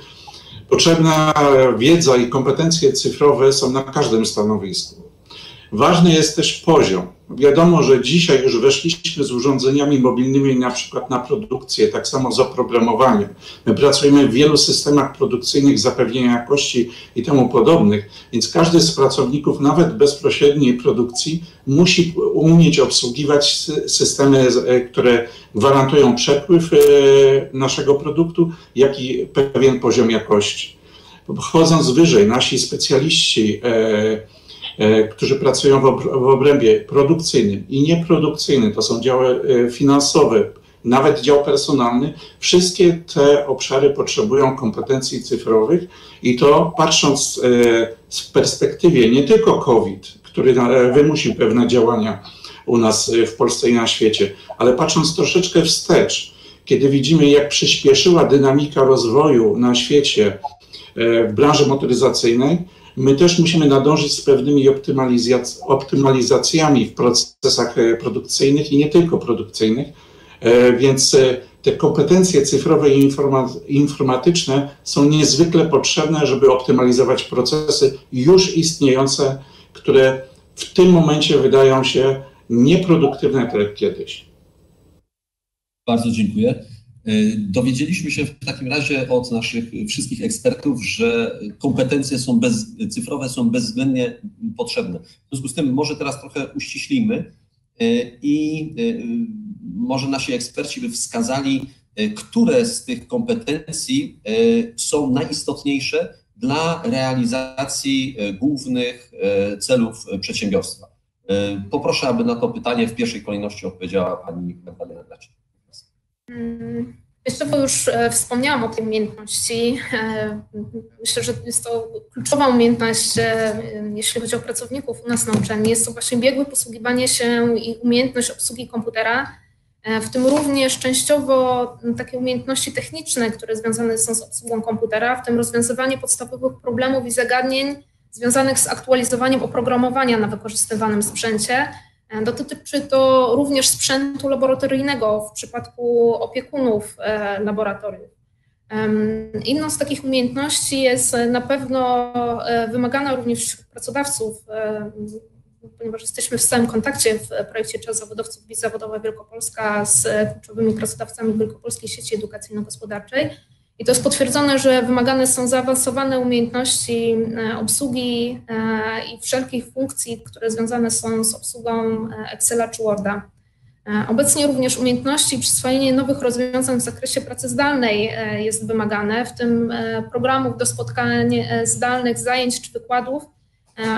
potrzebna wiedza i kompetencje cyfrowe są na każdym stanowisku. Ważny jest też poziom. Wiadomo, że dzisiaj już weszliśmy z urządzeniami mobilnymi na przykład na produkcję, tak samo z oprogramowaniem. My pracujemy w wielu systemach produkcyjnych zapewnienia jakości i temu podobnych, więc każdy z pracowników, nawet bezpośredniej produkcji, musi umieć obsługiwać systemy, e, które gwarantują przepływ e, naszego produktu, jak i pewien poziom jakości. Chodząc wyżej, nasi specjaliści, e, którzy pracują w obrębie produkcyjnym i nieprodukcyjnym, to są działy e, finansowe, nawet dział personalny, wszystkie te obszary potrzebują kompetencji cyfrowych i to patrząc w e, perspektywie nie tylko COVID, który wymusił pewne działania u nas w Polsce i na świecie, ale patrząc troszeczkę wstecz, kiedy widzimy, jak przyspieszyła dynamika rozwoju na świecie w branży motoryzacyjnej, My też musimy nadążyć z pewnymi optymalizacjami w procesach e, produkcyjnych i nie tylko produkcyjnych, e, więc e, te kompetencje cyfrowe i informatyczne są niezwykle potrzebne, żeby optymalizować procesy już istniejące, które w tym momencie wydają się nieproduktywne tak jak kiedyś. Bardzo dziękuję. Y, dowiedzieliśmy się w takim razie od naszych wszystkich ekspertów, że kompetencje są bez, cyfrowe są bezwzględnie potrzebne. W związku z tym może teraz trochę uściślimy y, i y, może nasi eksperci by wskazali, które z tych kompetencji są najistotniejsze dla realizacji głównych celów przedsiębiorstwa. Poproszę, aby na to pytanie w pierwszej kolejności odpowiedziała pani Magdalena Gracie. Częściowo już e, wspomniałam o tej umiejętności. E, myślę, że jest to kluczowa umiejętność, e, jeśli chodzi o pracowników u nas na uczelni. Jest to właśnie biegłe posługiwanie się i umiejętność obsługi komputera, w tym również częściowo takie umiejętności techniczne, które związane są z obsługą komputera, w tym rozwiązywanie podstawowych problemów i zagadnień związanych z aktualizowaniem oprogramowania na wykorzystywanym sprzęcie, dotyczy to również sprzętu laboratoryjnego w przypadku opiekunów e, laboratoriów. Inną z takich umiejętności jest na pewno e, wymagana również pracodawców, ponieważ jesteśmy w stałym kontakcie w projekcie Czas Zawodowców Biz Zawodowa Wielkopolska z kluczowymi pracodawcami Wielkopolskiej Sieci Edukacyjno-Gospodarczej. I to jest potwierdzone, że wymagane są zaawansowane umiejętności e, obsługi e, i wszelkich funkcji, które związane są z obsługą e, Excela czy Worda. Obecnie również umiejętności i przyswojenie nowych rozwiązań w zakresie pracy zdalnej jest wymagane, w tym programów do spotkań zdalnych, zajęć czy wykładów,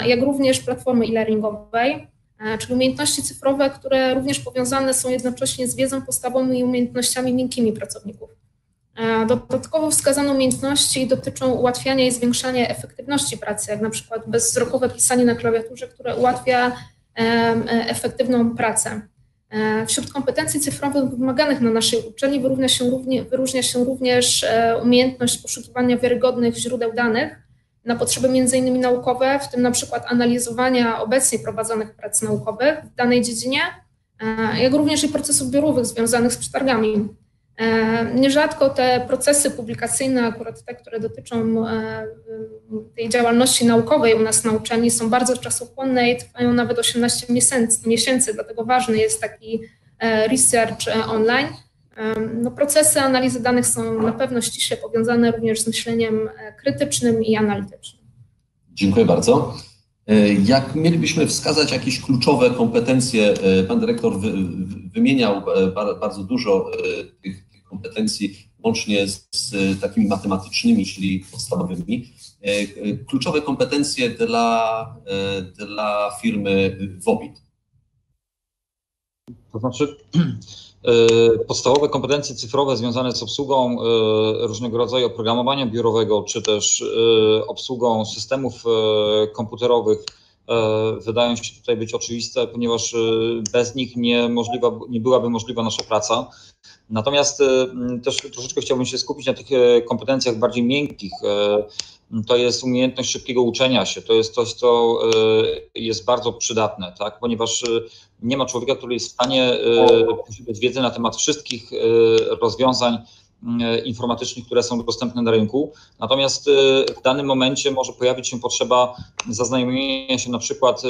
jak również platformy e-learningowej, czyli umiejętności cyfrowe, które również powiązane są jednocześnie z wiedzą podstawową i umiejętnościami miękkimi pracowników. E, dodatkowo wskazane umiejętności dotyczą ułatwiania i zwiększania efektywności pracy, jak na przykład bezwzrokowe pisanie na klawiaturze, które ułatwia e, efektywną pracę. E, wśród kompetencji cyfrowych wymaganych na naszej uczelni wyróżnia się, równie, wyróżnia się również umiejętność poszukiwania wiarygodnych źródeł danych na potrzeby innymi naukowe, w tym na przykład analizowania obecnie prowadzonych prac naukowych w danej dziedzinie, jak również i procesów biurowych związanych z przetargami E, nierzadko te procesy publikacyjne, akurat te, które dotyczą e, tej działalności naukowej u nas na uczelni, są bardzo czasochłonne i trwają nawet 18 miesięcy, miesięcy dlatego ważny jest taki e, research online. No, procesy analizy danych są na pewno ściśle powiązane również z myśleniem krytycznym i analitycznym. Dziękuję bardzo. Jak mielibyśmy wskazać jakieś kluczowe kompetencje, pan dyrektor wymieniał bardzo dużo tych kompetencji, łącznie z, z takimi matematycznymi, czyli podstawowymi. E, e, kluczowe kompetencje dla, e, dla firmy Wobit. To znaczy, podstawowe kompetencje cyfrowe związane z obsługą różnego rodzaju oprogramowania biurowego, czy też obsługą systemów komputerowych wydają się tutaj być oczywiste, ponieważ bez nich nie, możliwa, nie byłaby możliwa nasza praca. Natomiast y, też troszeczkę chciałbym się skupić na tych e, kompetencjach bardziej miękkich. E, to jest umiejętność szybkiego uczenia się. To jest coś, co e, jest bardzo przydatne, tak? ponieważ nie ma człowieka, który jest w stanie posiadać wiedzę na temat wszystkich rozwiązań informatycznych, które są dostępne na rynku. Natomiast w danym momencie może pojawić się potrzeba zaznajomienia się na przykład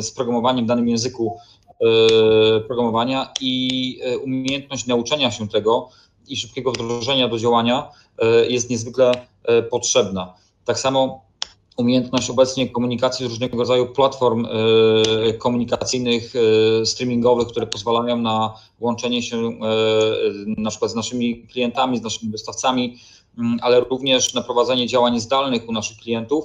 z programowaniem w danym języku E, programowania i e, umiejętność nauczenia się tego i szybkiego wdrożenia do działania e, jest niezwykle potrzebna. Tak samo umiejętność obecnie komunikacji z różnego rodzaju platform komunikacyjnych, streamingowych, które pozwalają na łączenie się na przykład z naszymi klientami, z naszymi dostawcami, mm, ale również na prowadzenie działań zdalnych u naszych klientów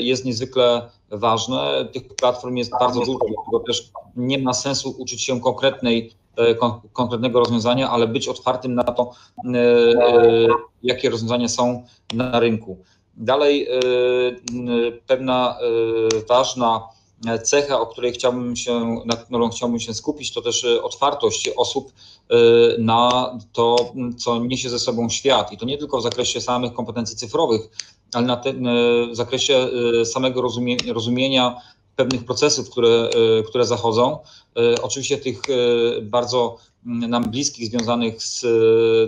jest niezwykle ważne. Tych platform jest bardzo dużo, dlatego też nie ma sensu uczyć się konkretnej, e, konkretnego rozwiązania, ale być otwartym na to, e, e, jakie rozwiązania są na rynku. Dalej, pewna ważna cecha, o której chciałbym się, na którą chciałbym się skupić, to też otwartość osób na to, co niesie ze sobą świat. I to nie tylko w zakresie samych kompetencji cyfrowych, ale na te, w zakresie samego rozumie, rozumienia pewnych procesów, które, e, które zachodzą. E, oczywiście tych e, bardzo nam bliskich, związanych z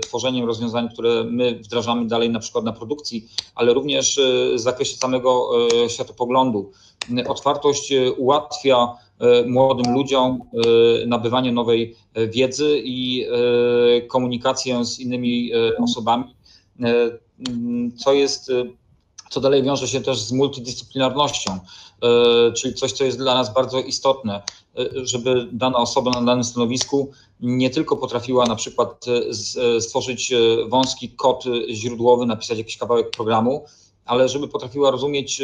tworzeniem rozwiązań, które my wdrażamy dalej na przykład na produkcji, ale również w zakresie samego światopoglądu. Otwartość ułatwia młodym ludziom nabywanie nowej wiedzy i komunikację z innymi osobami, co jest, co dalej wiąże się też z multidyscyplinarnością. E, czyli coś, co jest dla nas bardzo istotne, e, żeby dana osoba na danym stanowisku nie tylko potrafiła na przykład e, stworzyć wąski kod źródłowy, napisać jakiś kawałek programu, ale żeby potrafiła rozumieć,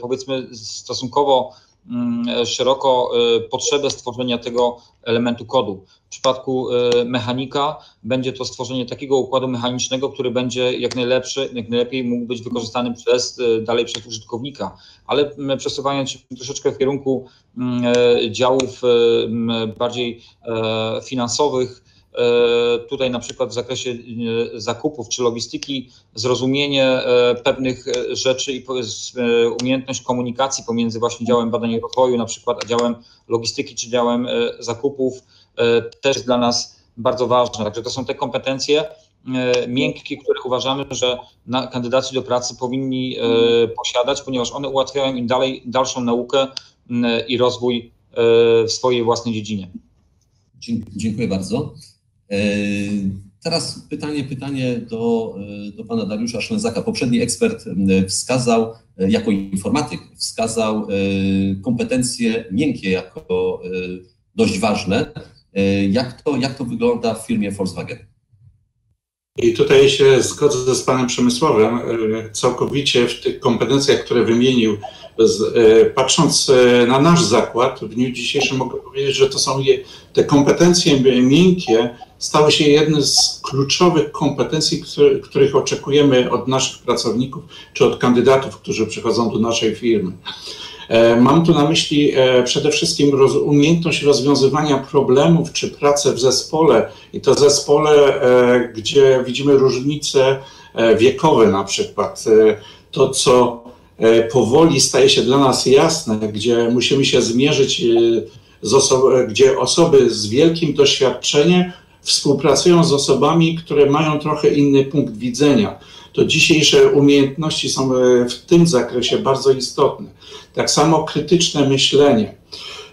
powiedzmy, stosunkowo szeroko potrzebę stworzenia tego elementu kodu. W przypadku mechanika będzie to stworzenie takiego układu mechanicznego, który będzie jak najlepszy, jak najlepiej mógł być wykorzystany przez, dalej przez użytkownika. Ale przesuwając się troszeczkę w kierunku działów bardziej finansowych, E, tutaj na przykład w zakresie e, zakupów czy logistyki zrozumienie e, pewnych rzeczy i umiejętność komunikacji pomiędzy właśnie działem badań i rozwoju, na przykład działem logistyki czy działem zakupów też jest dla nas bardzo ważne. Także to są te kompetencje miękkie, które uważamy, że kandydaci do pracy powinni posiadać, ponieważ one ułatwiają im dalej, dalszą naukę i rozwój w swojej własnej dziedzinie. Dziękuję bardzo. E, teraz pytanie, pytanie do, e, do pana Dariusza Szlęzaka. Poprzedni ekspert wskazał, e, jako informatyk, wskazał kompetencje miękkie jako dość ważne. Jak to, jak to wygląda w firmie Volkswagen? I tutaj się zgodzę z panem Przemysłowem całkowicie w tych kompetencjach, które wymienił. Patrząc na nasz zakład, w dniu dzisiejszym mogę powiedzieć, że to są te kompetencje miękkie, stały się jednym z kluczowych kompetencji, który, których oczekujemy od naszych pracowników czy od kandydatów, którzy przychodzą do naszej firmy. E, mam tu na myśli e, przede wszystkim roz, umiejętność rozwiązywania problemów czy pracę w zespole i to zespole, e, gdzie widzimy różnice wiekowe na przykład. To, co powoli staje się dla nas jasne, gdzie musimy się zmierzyć z osob- gdzie osoby z wielkim doświadczeniem współpracują z osobami, które mają trochę inny punkt widzenia. To dzisiejsze umiejętności są e, w tym zakresie bardzo istotne. Tak samo krytyczne myślenie.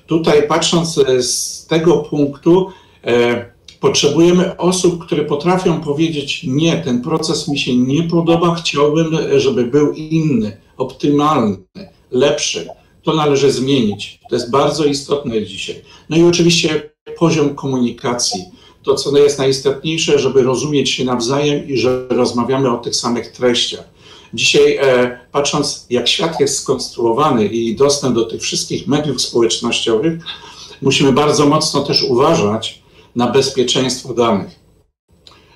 Tutaj patrząc e, z tego punktu, e, potrzebujemy osób, które potrafią powiedzieć: Nie, ten proces mi się nie podoba, chciałbym, żeby był inny, optymalny, lepszy. To należy zmienić. To jest bardzo istotne dzisiaj. No i oczywiście poziom komunikacji to, co jest najistotniejsze, żeby rozumieć się nawzajem i że rozmawiamy o tych samych treściach. Dzisiaj, e, patrząc, jak świat jest skonstruowany i dostęp do tych wszystkich mediów społecznościowych, musimy bardzo mocno też uważać na bezpieczeństwo danych.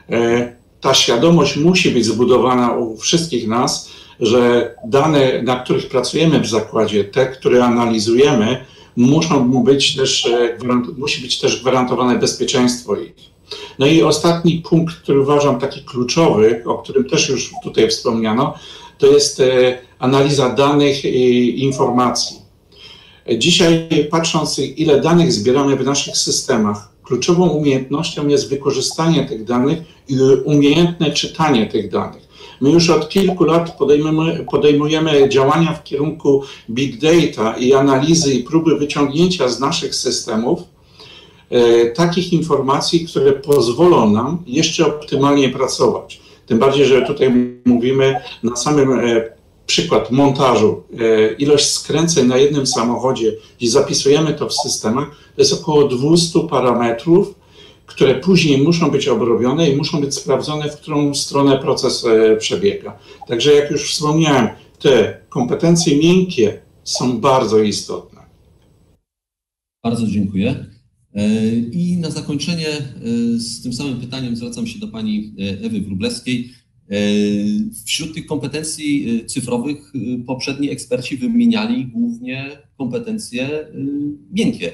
E, ta świadomość musi być zbudowana u wszystkich nas, że dane, na których pracujemy w zakładzie, te, które analizujemy, muszą być też, e, musi być też gwarantowane bezpieczeństwo ich. No i ostatni punkt, który uważam taki kluczowy, o którym też już tutaj wspomniano, to jest e, analiza danych i informacji. Dzisiaj, patrząc, ile danych zbieramy w naszych systemach, kluczową umiejętnością jest wykorzystanie tych danych i umiejętne czytanie tych danych. My już od kilku lat podejmujemy, podejmujemy działania w kierunku big data i analizy i próby wyciągnięcia z naszych systemów e, takich informacji, które pozwolą nam jeszcze optymalnie pracować. Tym bardziej, że tutaj mówimy na samym e, przykład montażu, e, ilość skręceń na jednym samochodzie i zapisujemy to w systemach, to jest około 200 parametrów, które później muszą być obrobione i muszą być sprawdzone, w którą stronę proces e, przebiega. Także jak już wspomniałem, te kompetencje miękkie są bardzo istotne. Bardzo dziękuję. E, I na zakończenie e, z tym samym pytaniem zwracam się do pani Ewy Wróblewskiej. Wśród tych kompetencji cyfrowych poprzedni eksperci wymieniali głównie kompetencje miękkie.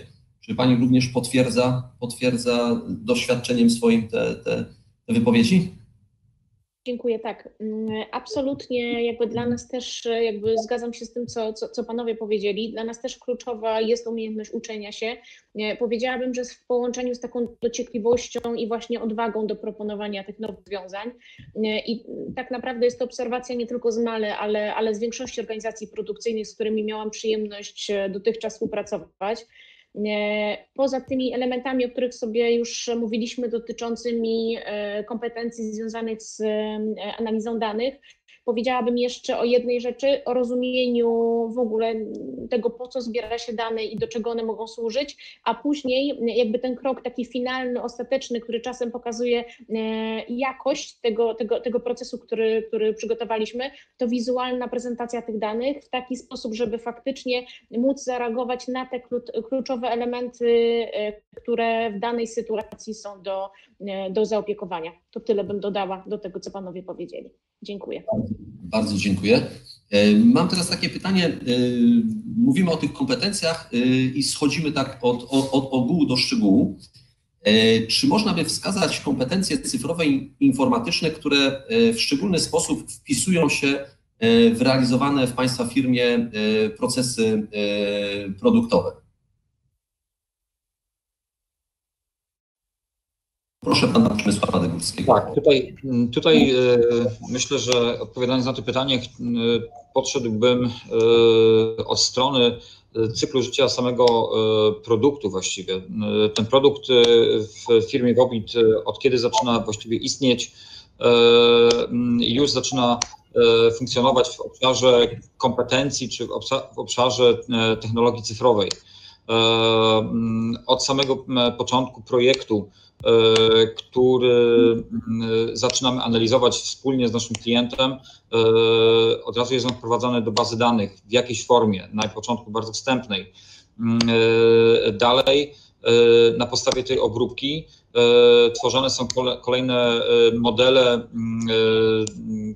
Czy Pani również potwierdza, potwierdza doświadczeniem swoim te, te, te wypowiedzi? Dziękuję, tak. Mm, absolutnie jakby dla nas też, jakby zgadzam się z tym, co, co, co, panowie powiedzieli. Dla nas też kluczowa jest umiejętność uczenia się. Powiedziałabym, że w połączeniu z taką dociekliwością i właśnie odwagą do proponowania tych nowych rozwiązań. I tak naprawdę jest to obserwacja nie tylko z Male, ale, ale z większości organizacji produkcyjnych, z którymi miałam przyjemność dotychczas współpracować. Poza tymi elementami, o których sobie już mówiliśmy, dotyczącymi e, kompetencji związanych z e, analizą danych, powiedziałabym jeszcze o jednej rzeczy, o rozumieniu w ogóle tego, po co zbiera się dane i do czego one mogą służyć, a później jakby ten krok taki finalny, ostateczny, który czasem pokazuje jakość tego, tego, tego procesu, który, który przygotowaliśmy, to wizualna prezentacja tych danych w taki sposób, żeby faktycznie móc zareagować na te kluczowe elementy, które w danej sytuacji są do, do zaopiekowania. To tyle bym dodała do tego, co panowie powiedzieli. Dziękuję. Bardzo dziękuję. E, mam teraz takie pytanie. E, mówimy o tych kompetencjach e, i schodzimy tak od, od, od ogółu do szczegółu. Czy można by wskazać kompetencje cyfrowe i informatyczne, które w szczególny sposób wpisują się w realizowane w Państwa firmie procesy produktowe? Proszę pana Przemysława Degórskiego. Tak, tutaj, tutaj e, myślę, że odpowiadając na to pytanie, e, podszedłbym e, od strony cyklu życia samego produktu właściwie. Ten produkt w firmie Wobit od kiedy zaczyna właściwie istnieć, już zaczyna funkcjonować w obszarze kompetencji czy w obszarze technologii cyfrowej. Od samego początku projektu który mm, zaczynamy analizować wspólnie z naszym klientem. E, od razu jest on wprowadzany do bazy danych w jakiejś formie, na początku bardzo wstępnej. E, dalej, na podstawie tej obróbki tworzone są kolejne modele,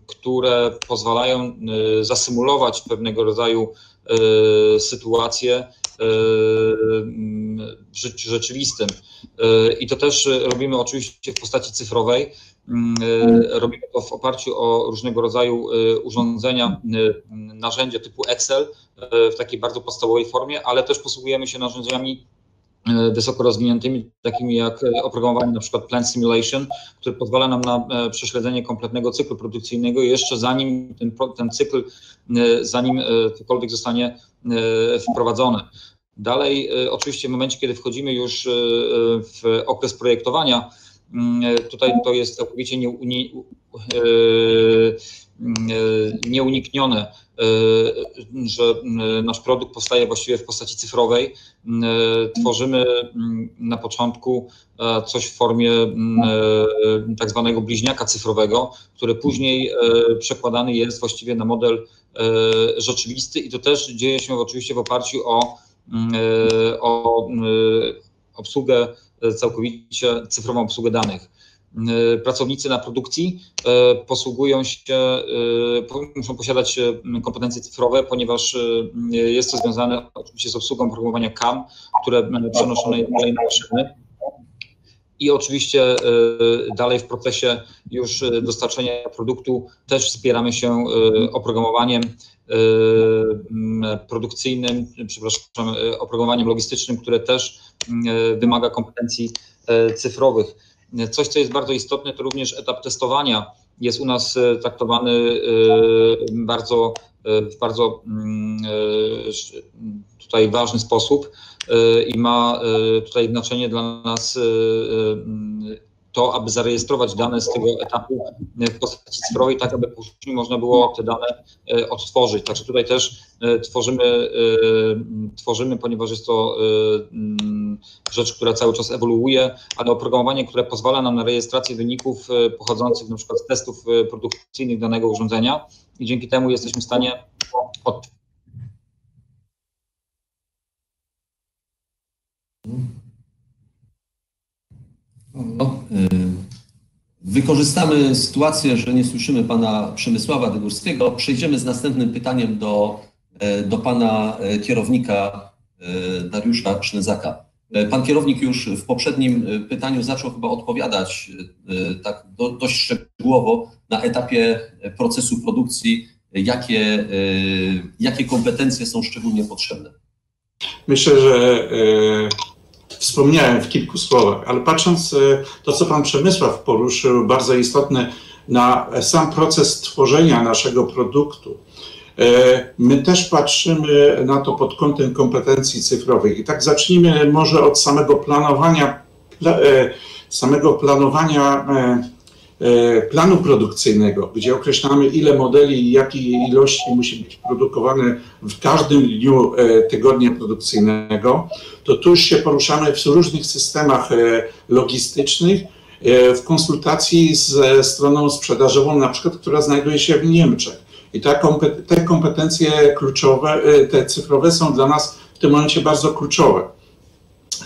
które pozwalają zasymulować pewnego rodzaju sytuacje w życiu rzeczywistym. I to też robimy oczywiście w postaci cyfrowej. Robimy to w oparciu o różnego rodzaju urządzenia, narzędzia typu Excel w takiej bardzo podstawowej formie, ale też posługujemy się narzędziami wysoko rozwiniętymi, takimi jak oprogramowanie na przykład Plant Simulation, które pozwala nam na prześledzenie kompletnego cyklu produkcyjnego jeszcze zanim ten, ten cykl, zanim cokolwiek zostanie wprowadzone. Dalej, e, oczywiście w momencie, kiedy wchodzimy już e, w okres projektowania, tutaj to jest całkowicie nieuniknione, że nasz produkt powstaje właściwie w postaci cyfrowej. Tworzymy na początku coś w formie tak zwanego bliźniaka cyfrowego, który później przekładany jest właściwie na model rzeczywisty i to też dzieje się oczywiście w oparciu o o e, obsługę e, całkowicie cyfrową obsługę danych. Pracownicy na produkcji posługują się, muszą posiadać kompetencje cyfrowe, ponieważ jest to związane oczywiście z obsługą programowania CAM, które przenoszone jest dalej na maszyny. I oczywiście dalej w procesie już dostarczenia produktu też wspieramy się oprogramowaniem produkcyjnym, przepraszam, y, oprogramowaniem logistycznym, które też y, wymaga kompetencji cyfrowych. Coś, co jest bardzo istotne, to również etap testowania jest u nas traktowany bardzo, w bardzo tutaj ważny sposób i ma tutaj znaczenie dla nas to, aby zarejestrować dane z tego etapu w postaci cyfrowej, tak aby później można było te dane e, odtworzyć. Także tutaj też e, tworzymy, e, tworzymy, ponieważ jest to mm, rzecz, która cały czas ewoluuje, ale oprogramowanie, które pozwala nam na rejestrację wyników pochodzących przykład z testów produkcyjnych danego urządzenia i dzięki temu jesteśmy w stanie od No, wykorzystamy sytuację, że nie słyszymy pana Przemysława Dygórskiego. Przejdziemy z następnym pytaniem do, e, do pana e, kierownika e, Dariusza Sznyzaka. Pan kierownik już w poprzednim pytaniu zaczął chyba odpowiadać tak do, dość szczegółowo na etapie procesu produkcji, jakie, jakie kompetencje są szczególnie potrzebne. Myślę, że wspomniałem w kilku słowach, ale patrząc e, to, co pan Przemysław poruszył, bardzo istotne na sam proces tworzenia naszego produktu. E, my też patrzymy na to pod kątem kompetencji cyfrowych. I tak zacznijmy może od samego planowania, e, samego planowania planu produkcyjnego, gdzie określamy, ile modeli i jakiej ilości musi być produkowane w każdym dniu tygodnia produkcyjnego, to tu już się poruszamy w różnych systemach logistycznych, w konsultacji ze stroną sprzedażową, na przykład, która znajduje się w Niemczech. I te kompetencje kluczowe, te cyfrowe są dla nas w tym momencie bardzo kluczowe.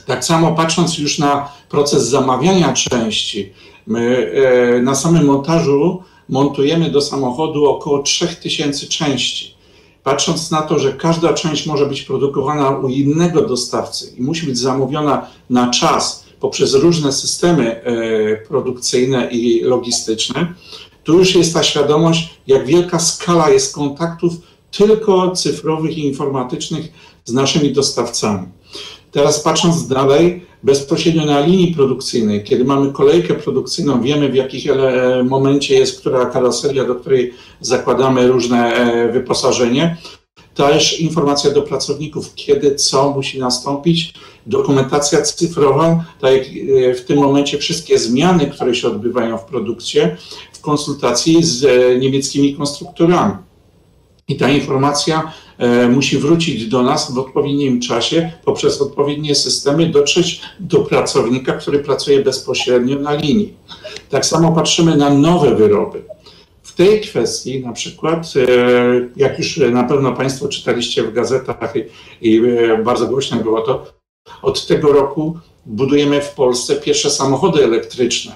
Tak samo patrząc już na proces zamawiania części, my e, na samym montażu montujemy do samochodu około 3000 części. Patrząc na to, że każda część może być produkowana u innego dostawcy i musi być zamówiona na czas poprzez różne systemy e, produkcyjne i logistyczne, tu już jest ta świadomość, jak wielka skala jest kontaktów tylko cyfrowych i informatycznych z naszymi dostawcami. Teraz patrząc dalej, bezpośrednio na linii produkcyjnej, kiedy mamy kolejkę produkcyjną, wiemy w jakim momencie jest która karoseria, do której zakładamy różne e, wyposażenie. Też informacja do pracowników, kiedy co musi nastąpić, dokumentacja cyfrowa, tak jak e, w tym momencie wszystkie zmiany, które się odbywają w produkcie, w konsultacji z e, niemieckimi konstruktorami. I ta informacja e, musi wrócić do nas w odpowiednim czasie poprzez odpowiednie systemy, dotrzeć do pracownika, który pracuje bezpośrednio na linii. Tak samo patrzymy na nowe wyroby. W tej kwestii, na przykład, e, jak już na pewno Państwo czytaliście w gazetach i, i bardzo głośno było to, od tego roku budujemy w Polsce pierwsze samochody elektryczne.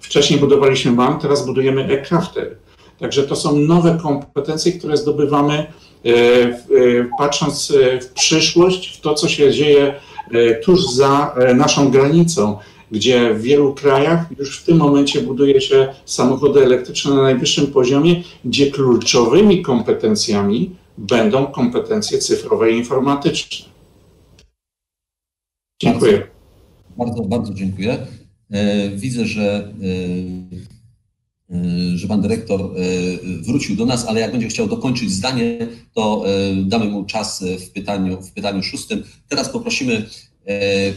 Wcześniej budowaliśmy MAN, teraz budujemy e-crafter. Także to są nowe kompetencje, które zdobywamy e, e, patrząc e, w przyszłość, w to, co się dzieje tuż za naszą granicą, gdzie w wielu krajach już w tym momencie buduje się samochody elektryczne na najwyższym poziomie, gdzie kluczowymi kompetencjami będą kompetencje cyfrowe i informatyczne. Dziękuję. Bardzo, bardzo dziękuję. Widzę, że że pan dyrektor y, wrócił do nas, ale jak będzie chciał dokończyć zdanie, to y, damy mu czas w pytaniu, w pytaniu szóstym. Teraz poprosimy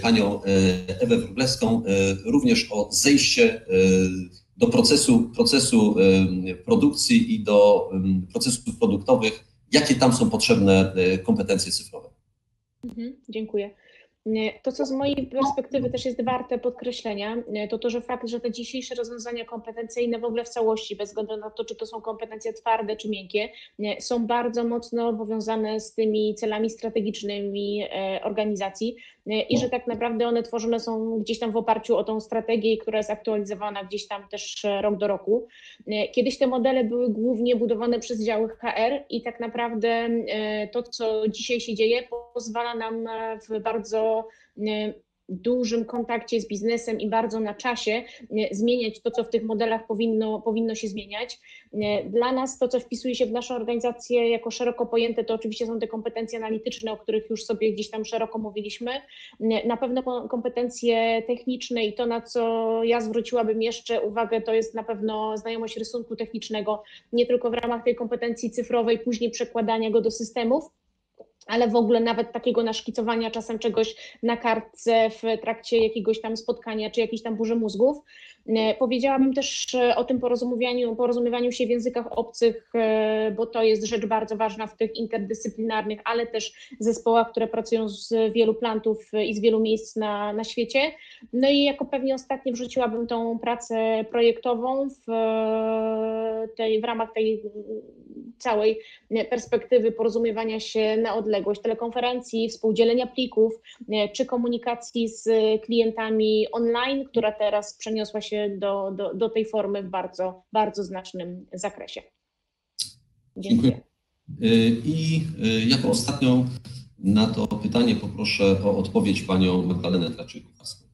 panią Ewę Wróblewską również o zejście do procesu, procesu produkcji i do procesów produktowych. Jakie tam są potrzebne kompetencje cyfrowe? Mhm, dziękuję. To, co z mojej perspektywy też jest warte podkreślenia, to to, że fakt, że te dzisiejsze rozwiązania kompetencyjne w ogóle w całości, bez względu na to, czy to są kompetencje twarde czy miękkie, są bardzo mocno powiązane z tymi celami strategicznymi e, organizacji i że tak naprawdę one tworzone są gdzieś tam w oparciu o tą strategię, która jest aktualizowana gdzieś tam też rok do roku. Kiedyś te modele były głównie budowane przez działy HR i tak naprawdę e, to, co dzisiaj się dzieje, pozwala nam w bardzo dużym kontakcie z biznesem i bardzo na czasie zmieniać to, co w tych modelach powinno, powinno się zmieniać. Dla nas to, co wpisuje się w naszą organizację jako szeroko pojęte, to oczywiście są te kompetencje analityczne, o których już sobie gdzieś tam szeroko mówiliśmy. Na pewno kompetencje techniczne i to, na co ja zwróciłabym jeszcze uwagę, to jest na pewno znajomość rysunku technicznego, nie tylko w ramach tej kompetencji cyfrowej, później przekładania go do systemów, ale w ogóle nawet takiego naszkicowania czasem czegoś na kartce w trakcie jakiegoś tam spotkania czy jakiejś tam burzy mózgów. E, powiedziałabym też e, o tym porozumiewaniu, porozumiewaniu się w językach obcych, e, bo to jest rzecz bardzo ważna w tych interdyscyplinarnych, ale też zespołach, które pracują z wielu plantów i z wielu miejsc na, na świecie. No i jako pewnie ostatnie wrzuciłabym tą pracę projektową w, tej, w ramach tej całej perspektywy porozumiewania się na odległość, telekonferencji, współdzielenia plików czy komunikacji z klientami online, która teraz przeniosła się do, do, do tej formy w bardzo, bardzo znacznym zakresie. Dziękuję. Dziękuję. I jako ostatnią na to pytanie poproszę o odpowiedź panią Magdalenę Traczyk-Łukaską.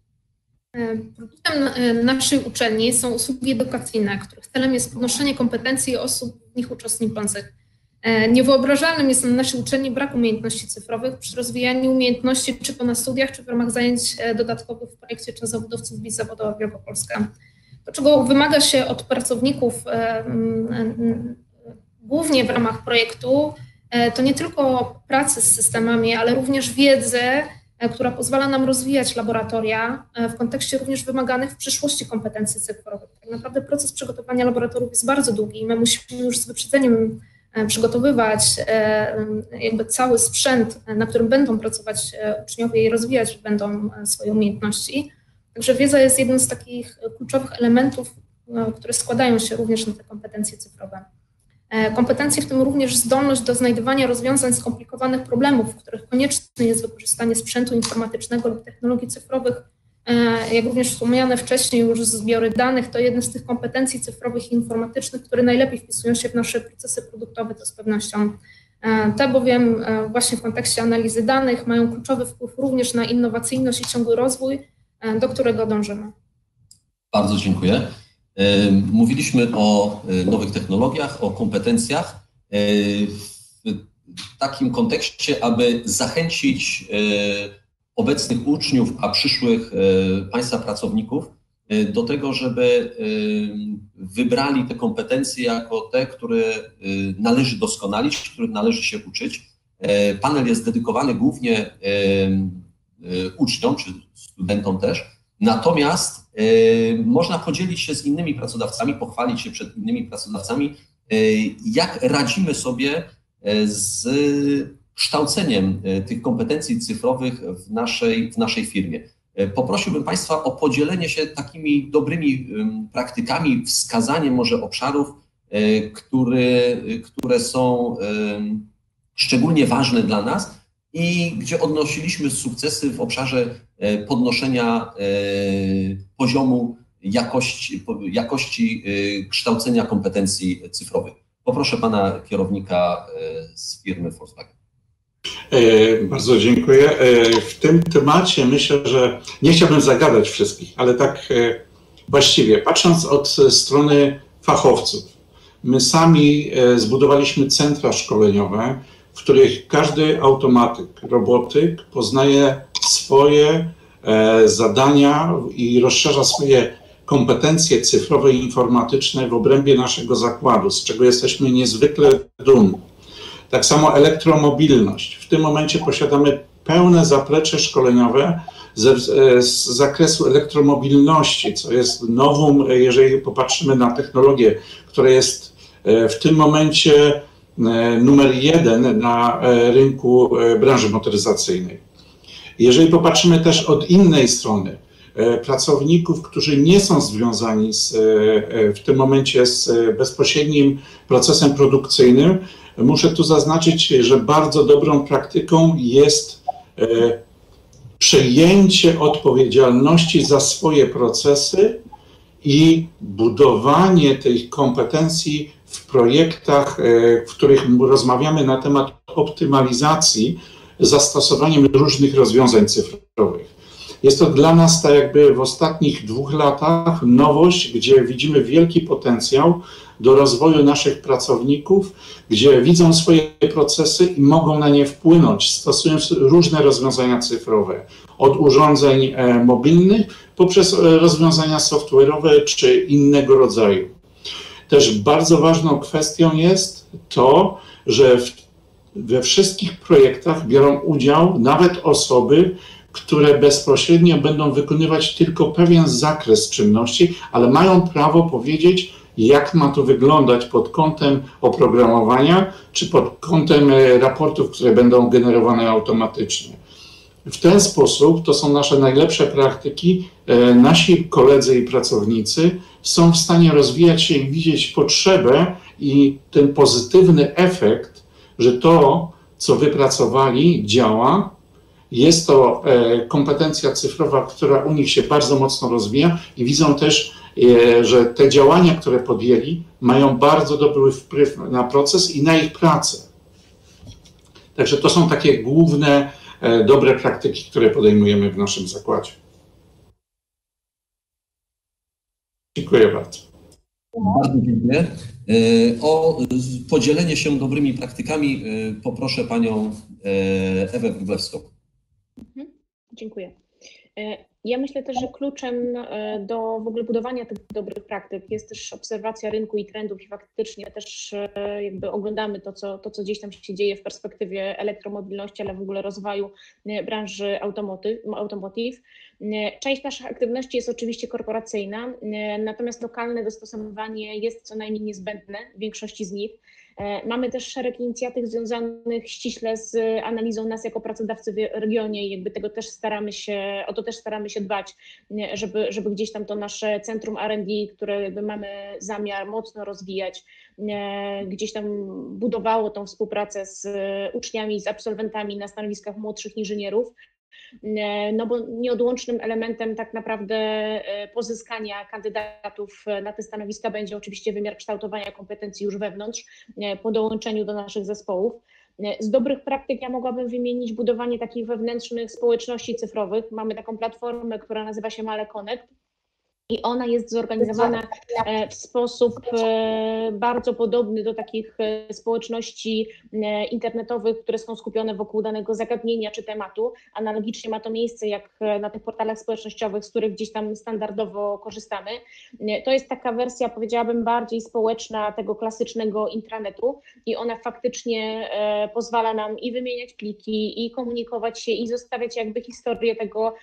E, produktem e, naszej uczelni są usługi edukacyjne, których celem jest podnoszenie kompetencji osób nich uczestniczących. E, niewyobrażalnym jest na naszej uczelni brak umiejętności cyfrowych przy rozwijaniu umiejętności czy to na studiach, czy w ramach zajęć e, dodatkowych w projekcie Czas Zawodowców Wiz Zawodowa Wielkopolska. To, czego wymaga się od pracowników e, głównie w ramach projektu, to nie tylko pracy z systemami, ale również wiedzy która pozwala nam rozwijać laboratoria w kontekście również wymaganych w przyszłości kompetencji cyfrowych. Tak naprawdę proces przygotowania laboratoriów jest bardzo długi i my musimy już z wyprzedzeniem przygotowywać jakby cały sprzęt, na którym będą pracować uczniowie i rozwijać będą swoje umiejętności. Także wiedza jest jednym z takich kluczowych elementów, które składają się również na te kompetencje cyfrowe. E, kompetencje, w tym również zdolność do znajdywania rozwiązań skomplikowanych problemów, w których konieczne jest wykorzystanie sprzętu informatycznego lub technologii cyfrowych, e, jak również wspomniane wcześniej już zbiory danych, to jedne z tych kompetencji cyfrowych i informatycznych, które najlepiej wpisują się w nasze procesy produktowe, to z pewnością e, te bowiem właśnie w kontekście analizy danych mają kluczowy wpływ również na innowacyjność i ciągły rozwój, do którego dążymy. Bardzo dziękuję. Mówiliśmy o e, nowych technologiach, o kompetencjach e, w takim kontekście, aby zachęcić e, obecnych uczniów, a przyszłych Państwa pracowników do tego, żeby wybrali te kompetencje jako te, które należy doskonalić, których należy się uczyć. Panel jest dedykowany głównie uczniom, czy studentom też, natomiast można podzielić się z innymi pracodawcami, pochwalić się przed innymi pracodawcami, yy, jak radzimy sobie yy, z kształceniem tych kompetencji cyfrowych w naszej, w naszej firmie. Poprosiłbym Państwa o podzielenie się takimi dobrymi praktykami, wskazaniem może obszarów, które, które są szczególnie ważne dla nas i gdzie odnosiliśmy sukcesy w obszarze e, podnoszenia e, poziomu jakości, jakości e, kształcenia kompetencji cyfrowych. Poproszę pana kierownika z firmy Volkswagen. Bardzo dziękuję. W tym temacie myślę, że nie chciałbym zagadać wszystkich, ale tak właściwie, patrząc od strony fachowców, my sami zbudowaliśmy centra szkoleniowe, w których każdy automatyk, robotyk poznaje swoje e, zadania i rozszerza swoje kompetencje cyfrowe i informatyczne w obrębie naszego zakładu, z czego jesteśmy niezwykle dumni. Tak samo elektromobilność. W tym momencie posiadamy pełne zaplecze szkoleniowe ze, z zakresu elektromobilności, co jest nowum, jeżeli popatrzymy na technologię, która jest e, w tym momencie E, numer jeden na e, rynku e, branży motoryzacyjnej. Jeżeli popatrzymy też od innej strony, pracowników, którzy nie są związani z, w tym momencie z bezpośrednim procesem produkcyjnym, muszę tu zaznaczyć, że bardzo dobrą praktyką jest przejęcie odpowiedzialności za swoje procesy i budowanie tych kompetencji w projektach, e, w których rozmawiamy na temat optymalizacji zastosowaniem różnych rozwiązań cyfrowych. Jest to dla nas, tak jakby w ostatnich dwóch latach, nowość, gdzie widzimy wielki potencjał do rozwoju naszych pracowników, gdzie widzą swoje procesy i mogą na nie wpłynąć, stosując różne rozwiązania cyfrowe, od urządzeń e, mobilnych poprzez e, rozwiązania software'owe czy innego rodzaju. Też bardzo ważną kwestią jest to, że w, we wszystkich projektach biorą udział nawet osoby, które bezpośrednio będą wykonywać tylko pewien zakres czynności, ale mają prawo powiedzieć, jak ma to wyglądać pod kątem oprogramowania czy pod kątem e, raportów, które będą generowane automatycznie. W ten sposób, to są nasze najlepsze praktyki, e, nasi koledzy i pracownicy są w stanie rozwijać się i widzieć potrzebę i ten pozytywny efekt, że to, co wypracowali, działa. Jest to e, kompetencja cyfrowa, która u nich się bardzo mocno rozwija i widzą też, e, że te działania, które podjęli, mają bardzo dobry wpływ na proces i na ich pracę. Także to są takie główne dobre praktyki, które podejmujemy w naszym zakładzie. Dziękuję bardzo. Bardzo dziękuję. E, o podzielenie się dobrymi praktykami e, poproszę panią Ewę Wróblewską. Mhm, dziękuję. Ja myślę też, że kluczem e, do w ogóle budowania tych dobrych praktyk jest też obserwacja rynku i trendów i faktycznie też e, jakby oglądamy to, co, to, co gdzieś tam się dzieje w perspektywie elektromobilności, ale w ogóle rozwoju e, branży automotive. Część naszych aktywności jest oczywiście korporacyjna, natomiast lokalne dostosowywanie jest co najmniej niezbędne w większości z nich. E, mamy też szereg inicjatyw związanych ściśle z analizą nas jako pracodawcy w regionie i jakby tego też staramy się, o to też staramy się dbać, żeby, żeby gdzieś tam to nasze centrum R&D, które jakby mamy zamiar mocno rozwijać, gdzieś tam budowało tą współpracę z uczniami, z absolwentami na stanowiskach młodszych inżynierów, no bo nieodłącznym elementem tak naprawdę e, pozyskania kandydatów na te stanowiska będzie oczywiście wymiar kształtowania kompetencji już wewnątrz e, po dołączeniu do naszych zespołów. Z dobrych praktyk ja mogłabym wymienić budowanie takich wewnętrznych społeczności cyfrowych. Mamy taką platformę, która nazywa się Male Connect, i ona jest zorganizowana e, w sposób e, bardzo podobny do takich e, społeczności internetowych, które są skupione wokół danego zagadnienia czy tematu. Analogicznie ma to miejsce jak na tych portalach społecznościowych, z których gdzieś tam standardowo korzystamy. To jest taka wersja, powiedziałabym, bardziej społeczna tego klasycznego intranetu i ona faktycznie pozwala nam i wymieniać pliki, i komunikować się, i zostawiać jakby historię tego,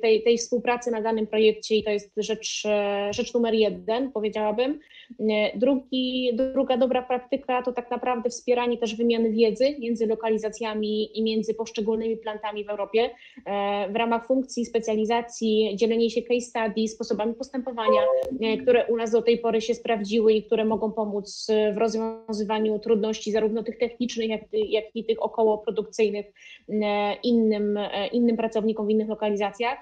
tej, tej współpracy na danym projekcie i to jest rzecz, e, rzecz numer jeden, powiedziałabym. E, drugi, druga dobra praktyka to tak naprawdę wspieranie też wymiany wiedzy między lokalizacjami i między poszczególnymi plantami w Europie e, w ramach funkcji specjalizacji, dzielenie się case study, sposobami postępowania, które u nas do tej pory się sprawdziły i które mogą pomóc w rozwiązywaniu trudności zarówno tych technicznych, jak, jak i tych okołoprodukcyjnych innym, innym pracownikom w innych lokalizacjach.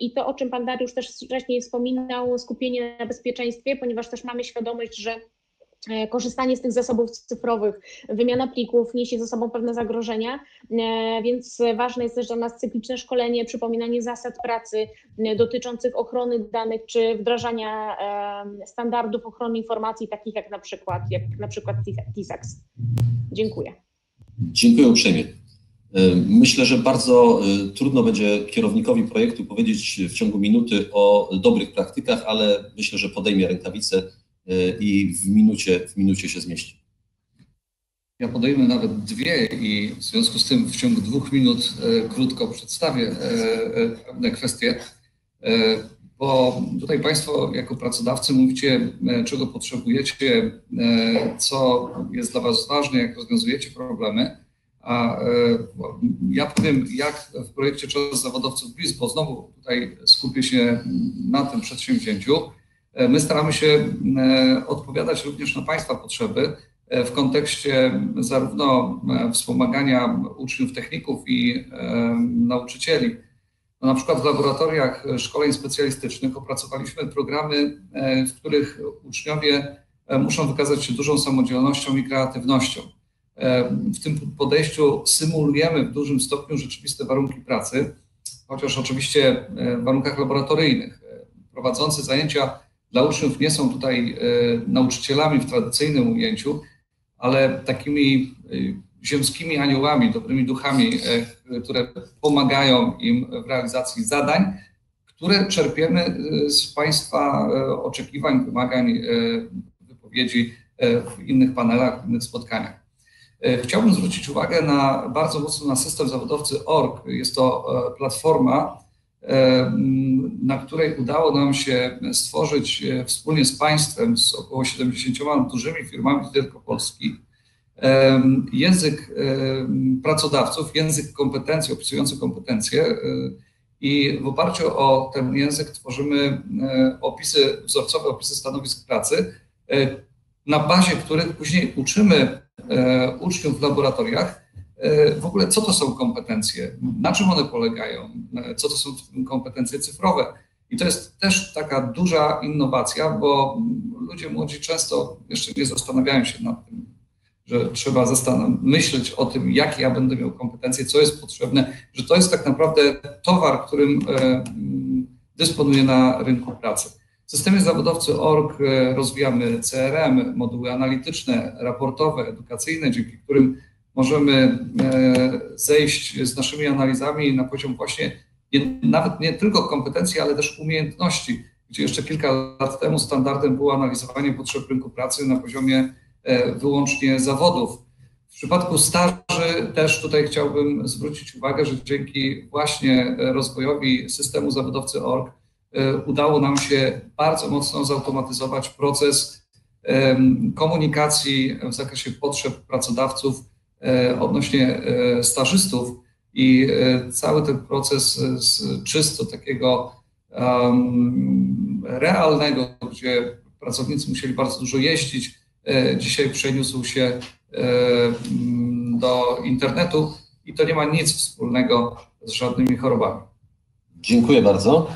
I to, o czym Pan Dariusz też wcześniej wspominał, skupienie na bezpieczeństwie, ponieważ też mamy świadomość, że e, korzystanie z tych zasobów cyfrowych, wymiana plików niesie ze sobą pewne zagrożenia, e, więc ważne jest też dla nas cykliczne szkolenie, przypominanie zasad pracy e, dotyczących ochrony danych czy wdrażania standardów ochrony informacji, takich jak na przykład, jak na przykład TISAX. Dziękuję. Dziękuję uprzejmie. E, myślę, że bardzo e, trudno będzie kierownikowi projektu powiedzieć w ciągu minuty o dobrych praktykach, ale myślę, że podejmie rękawice e, i w minucie, w minucie się zmieści. Ja podejmę nawet dwie i w związku z tym w ciągu dwóch minut krótko przedstawię pewne kwestie, bo tutaj Państwo jako pracodawcy mówicie, czego potrzebujecie, co jest dla Was ważne, jak rozwiązujecie problemy. A e, ja powiem, jak w projekcie Czas Zawodowców BIS, bo znowu tutaj skupię się na tym przedsięwzięciu. E, my staramy się e, odpowiadać również na Państwa potrzeby w kontekście zarówno wspomagania uczniów, techników i nauczycieli. No na przykład w laboratoriach szkoleń specjalistycznych opracowaliśmy programy, w których uczniowie muszą wykazać się dużą samodzielnością i kreatywnością. W tym podejściu symulujemy w dużym stopniu rzeczywiste warunki pracy, chociaż oczywiście e, w warunkach laboratoryjnych. E, prowadzący zajęcia dla uczniów nie są tutaj e, nauczycielami w tradycyjnym ujęciu, ale takimi ziemskimi aniołami, dobrymi duchami, które pomagają im w realizacji zadań, które czerpiemy z Państwa oczekiwań, wymagań, wypowiedzi w innych panelach, w innych spotkaniach. E, chciałbym zwrócić uwagę na bardzo mocno na system zawodowcy ORG. Jest to e, platforma, e, na której udało nam się stworzyć wspólnie z państwem, z około 70 dużymi firmami wielkopolskich, język pracodawców, język kompetencji, opisujący kompetencje. I w oparciu o ten język tworzymy opisy, wzorcowe opisy stanowisk pracy, na bazie których później uczymy uczniów w laboratoriach, e, w ogóle co to są kompetencje, na czym one polegają, e, co to są kompetencje cyfrowe. I to jest też taka duża innowacja, bo ludzie młodzi często jeszcze nie zastanawiają się nad tym, że trzeba myśleć o tym, jakie ja będę miał kompetencje, co jest potrzebne, że to jest tak naprawdę towar, którym dysponuję na rynku pracy. W systemie zawodowcy.org e, rozwijamy CRM, moduły analityczne, raportowe, edukacyjne, dzięki którym możemy e, zejść z naszymi analizami na poziom właśnie nie, nawet nie tylko kompetencji, ale też umiejętności, gdzie jeszcze kilka lat temu standardem było analizowanie potrzeb rynku pracy na poziomie wyłącznie zawodów. W przypadku staży też tutaj chciałbym zwrócić uwagę, że dzięki właśnie rozwojowi systemu zawodowcy.org udało nam się bardzo mocno zautomatyzować proces komunikacji w zakresie potrzeb pracodawców odnośnie stażystów i cały ten proces z czysto takiego realnego, gdzie pracownicy musieli bardzo dużo jeździć, dzisiaj przeniósł się do internetu i to nie ma nic wspólnego z żadnymi chorobami. Dziękuję bardzo.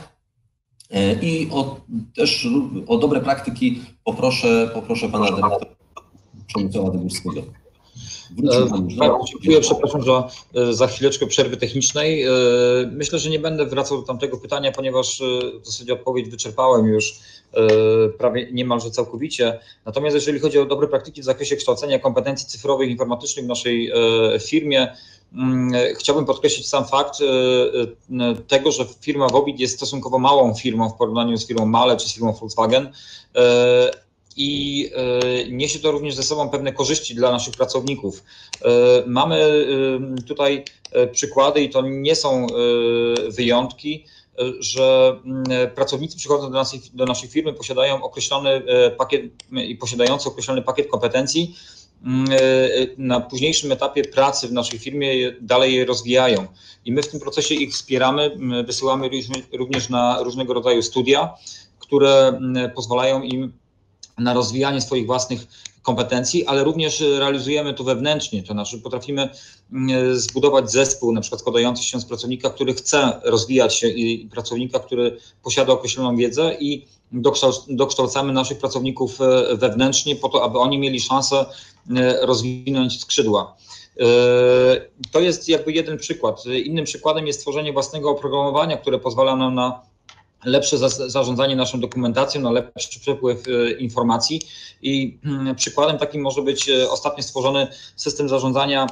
I o, też o dobre praktyki poproszę, poproszę pana dyrektora Przemysława Dygórskiego. Dziękuję, przepraszam za, za chwileczkę przerwy technicznej. Myślę, że nie będę wracał do tamtego pytania, ponieważ w zasadzie odpowiedź wyczerpałem już prawie niemalże całkowicie. Natomiast jeżeli chodzi o dobre praktyki w zakresie kształcenia kompetencji cyfrowych, informatycznych w naszej firmie, Chciałbym podkreślić sam fakt tego, że firma Wobit jest stosunkowo małą firmą w porównaniu z firmą Male czy z firmą Volkswagen i niesie to również ze sobą pewne korzyści dla naszych pracowników. Mamy tutaj przykłady i to nie są wyjątki, że pracownicy przychodząc do naszej, do naszej firmy posiadają określony pakiet i posiadający określony pakiet kompetencji, na późniejszym etapie pracy w naszej firmie dalej je rozwijają. I my w tym procesie ich wspieramy, wysyłamy również na różnego rodzaju studia, które pozwalają im na rozwijanie swoich własnych kompetencji, ale również realizujemy to wewnętrznie, to znaczy potrafimy zbudować zespół, na przykład składający się z pracownika, który chce rozwijać się i pracownika, który posiada określoną wiedzę i dokształcamy naszych pracowników wewnętrznie po to, aby oni mieli szansę rozwinąć skrzydła. To jest jakby jeden przykład. Innym przykładem jest tworzenie własnego oprogramowania, które pozwala nam na lepsze zarządzanie naszą dokumentacją, na lepszy przepływ informacji. I przykładem takim może być ostatnio stworzony system zarządzania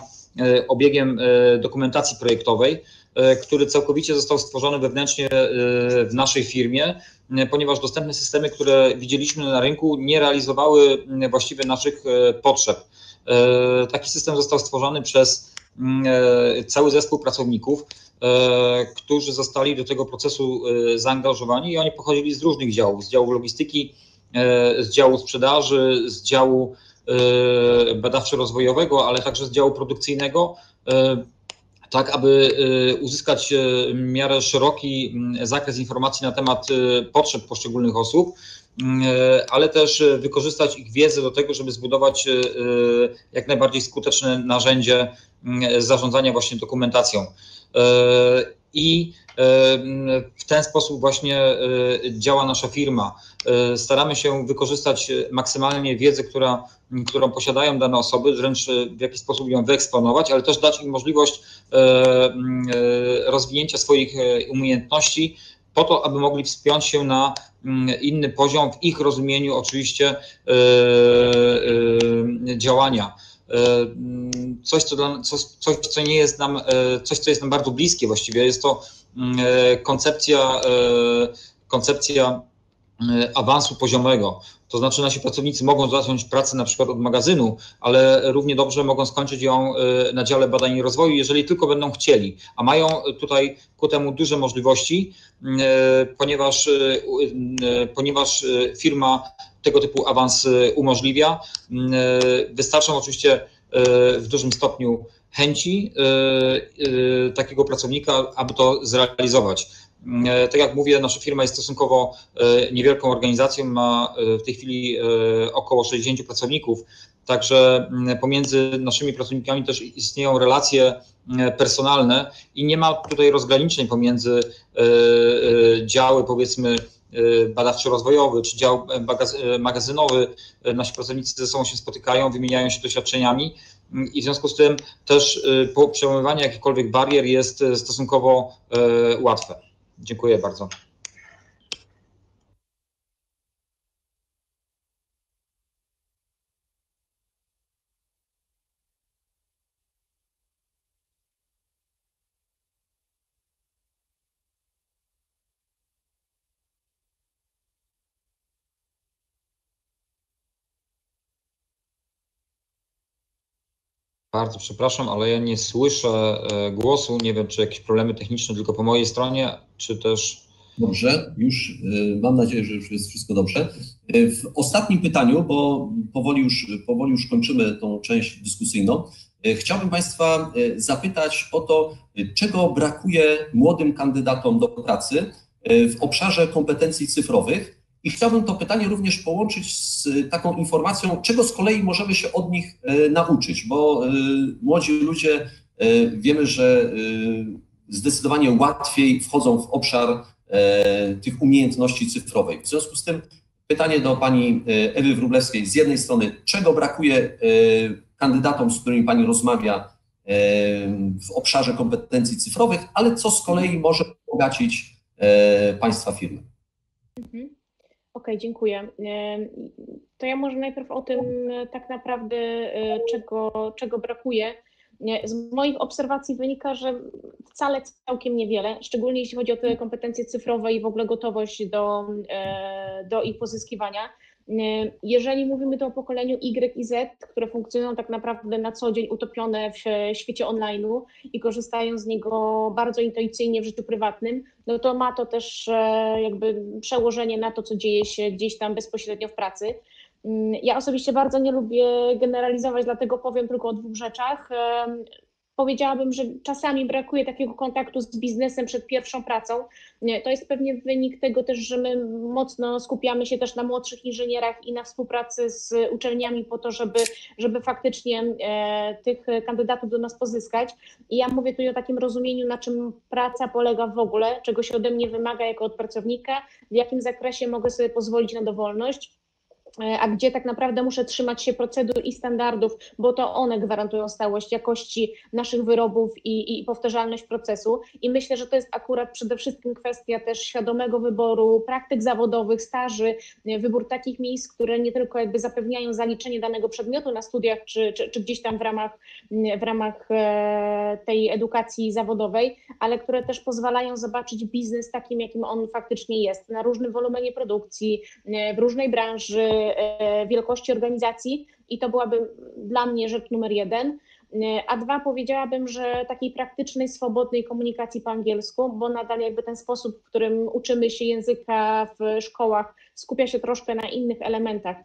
obiegiem dokumentacji projektowej, który całkowicie został stworzony wewnętrznie w naszej firmie, ponieważ dostępne systemy, które widzieliśmy na rynku, nie realizowały właściwie naszych potrzeb. Taki system został stworzony przez cały zespół pracowników, którzy zostali do tego procesu zaangażowani i oni pochodzili z różnych działów, z działu logistyki, z działu sprzedaży, z działu badawczo-rozwojowego, ale także z działu produkcyjnego, tak aby uzyskać w miarę szeroki zakres informacji na temat potrzeb poszczególnych osób, ale też wykorzystać ich wiedzę do tego, żeby zbudować jak najbardziej skuteczne narzędzie zarządzania właśnie dokumentacją. I w ten sposób właśnie działa nasza firma. Staramy się wykorzystać maksymalnie wiedzę, która, którą posiadają dane osoby, wręcz w jakiś sposób ją wyeksponować, ale też dać im możliwość rozwinięcia swoich umiejętności po to, aby mogli wspiąć się na inny poziom w ich rozumieniu oczywiście działania coś, co, dla, coś, co nie jest nam, coś, co jest nam bardzo bliskie właściwie. Jest to koncepcja, koncepcja awansu poziomego. To znaczy nasi pracownicy mogą zacząć pracę na przykład od magazynu, ale równie dobrze mogą skończyć ją na dziale badań i rozwoju, jeżeli tylko będą chcieli. A mają tutaj ku temu duże możliwości, ponieważ, ponieważ firma tego typu awans umożliwia. Wystarczą oczywiście w dużym stopniu chęci takiego pracownika, aby to zrealizować. Tak jak mówię, nasza firma jest stosunkowo niewielką organizacją, ma w tej chwili około 60 pracowników, także pomiędzy naszymi pracownikami też istnieją relacje personalne i nie ma tutaj rozgraniczeń pomiędzy działy, powiedzmy, badawczo-rozwojowy czy dział magazynowy. Nasi pracownicy ze sobą się spotykają, wymieniają się doświadczeniami i w związku z tym też przełamywanie jakichkolwiek barier jest stosunkowo łatwe. Dziękuję bardzo. Bardzo przepraszam, ale ja nie słyszę głosu. Nie wiem, czy jakieś problemy techniczne tylko po mojej stronie, czy też. Dobrze, już mam nadzieję, że już jest wszystko dobrze. W ostatnim pytaniu, bo powoli już, powoli już kończymy tą część dyskusyjną, chciałbym Państwa zapytać o to, czego brakuje młodym kandydatom do pracy w obszarze kompetencji cyfrowych. I chciałbym to pytanie również połączyć z taką informacją, czego z kolei możemy się od nich nauczyć, bo młodzi ludzie wiemy, że zdecydowanie łatwiej wchodzą w obszar tych umiejętności cyfrowych. W związku z tym pytanie do pani Ewy Wróblewskiej. Z jednej strony, czego brakuje kandydatom, z którymi pani rozmawia w obszarze kompetencji cyfrowych, ale co z kolei może bogacić państwa firmy? Mhm. Okay, dziękuję. To ja może najpierw o tym tak naprawdę, czego, czego brakuje. Z moich obserwacji wynika, że wcale całkiem niewiele, szczególnie jeśli chodzi o te kompetencje cyfrowe i w ogóle gotowość do, do ich pozyskiwania. Jeżeli mówimy tu o pokoleniu Y i Z, które funkcjonują tak naprawdę na co dzień utopione w świecie online'u i korzystają z niego bardzo intuicyjnie w życiu prywatnym, no to ma to też jakby przełożenie na to, co dzieje się gdzieś tam bezpośrednio w pracy. Ja osobiście bardzo nie lubię generalizować, dlatego powiem tylko o dwóch rzeczach. Powiedziałabym, że czasami brakuje takiego kontaktu z biznesem przed pierwszą pracą. To jest pewnie wynik tego też, że my mocno skupiamy się też na młodszych inżynierach i na współpracy z uczelniami po to, żeby, żeby faktycznie tych kandydatów do nas pozyskać. I ja mówię tu o takim rozumieniu, na czym praca polega w ogóle, czego się ode mnie wymaga jako od pracownika, w jakim zakresie mogę sobie pozwolić na dowolność a gdzie tak naprawdę muszę trzymać się procedur i standardów, bo to one gwarantują stałość jakości naszych wyrobów i, i powtarzalność procesu. I myślę, że to jest akurat przede wszystkim kwestia też świadomego wyboru praktyk zawodowych, staży, wybór takich miejsc, które nie tylko jakby zapewniają zaliczenie danego przedmiotu na studiach, czy, czy, czy gdzieś tam w ramach, w ramach tej edukacji zawodowej, ale które też pozwalają zobaczyć biznes takim, jakim on faktycznie jest, na różnym wolumenie produkcji, w różnej branży, wielkości organizacji i to byłaby dla mnie rzecz numer jeden. A dwa, powiedziałabym, że takiej praktycznej, swobodnej komunikacji po angielsku, bo nadal jakby ten sposób, w którym uczymy się języka w szkołach, skupia się troszkę na innych elementach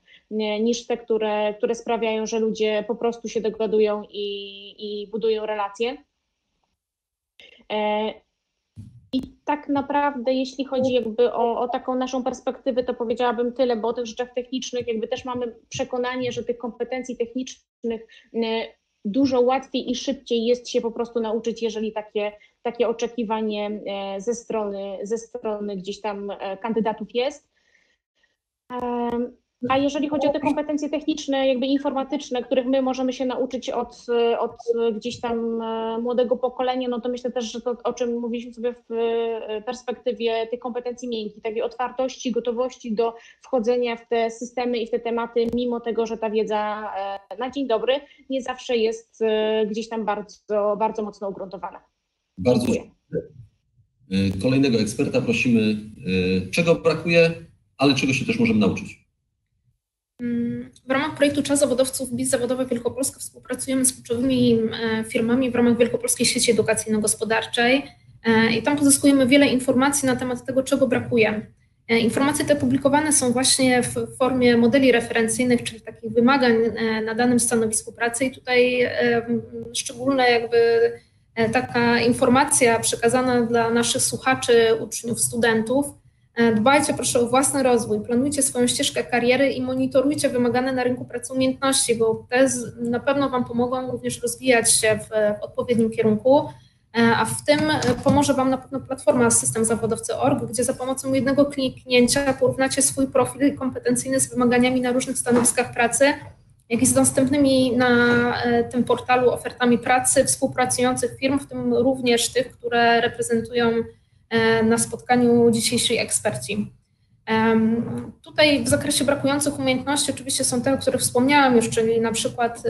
niż te, które, które sprawiają, że ludzie po prostu się dogadują i, i budują relacje. I tak naprawdę, jeśli chodzi jakby o, o, taką naszą perspektywę, to powiedziałabym tyle, bo o tych rzeczach technicznych jakby też mamy przekonanie, że tych kompetencji technicznych dużo łatwiej i szybciej jest się po prostu nauczyć, jeżeli takie, takie oczekiwanie ze strony, ze strony gdzieś tam kandydatów jest. A jeżeli chodzi o te kompetencje techniczne, jakby informatyczne, których my możemy się nauczyć od, od gdzieś tam e, młodego pokolenia, no to myślę też, że to, o czym mówiliśmy sobie w e, perspektywie tych kompetencji miękkich, takiej otwartości, gotowości do wchodzenia w te systemy i w te tematy, mimo tego, że ta wiedza e, na dzień dobry nie zawsze jest gdzieś tam bardzo, bardzo mocno ugruntowana. Bardzo dziękuję. Kolejnego eksperta prosimy, czego brakuje, ale czego się też możemy nauczyć. W ramach projektu Czas Zawodowców BIS Zawodowa Wielkopolska współpracujemy z kluczowymi e, firmami w ramach Wielkopolskiej Sieci Edukacyjno-Gospodarczej e, i tam pozyskujemy wiele informacji na temat tego, czego brakuje. E, informacje te publikowane są właśnie w formie modeli referencyjnych, czyli takich wymagań na danym stanowisku pracy i tutaj szczególne jakby taka informacja przekazana dla naszych słuchaczy, uczniów, studentów, dbajcie proszę o własny rozwój, planujcie swoją ścieżkę kariery i monitorujcie wymagane na rynku pracy umiejętności, bo te na pewno Wam pomogą również rozwijać się w, odpowiednim kierunku. E, a w tym pomoże Wam na pewno platforma System Zawodowcy.org, gdzie za pomocą jednego kliknięcia porównacie swój profil kompetencyjny z wymaganiami na różnych stanowiskach pracy, jak i z dostępnymi na e, tym portalu ofertami pracy współpracujących firm, w tym również tych, które reprezentują E, na spotkaniu dzisiejszej eksperci. Tutaj w zakresie brakujących umiejętności oczywiście są te, o których wspomniałam już, czyli na przykład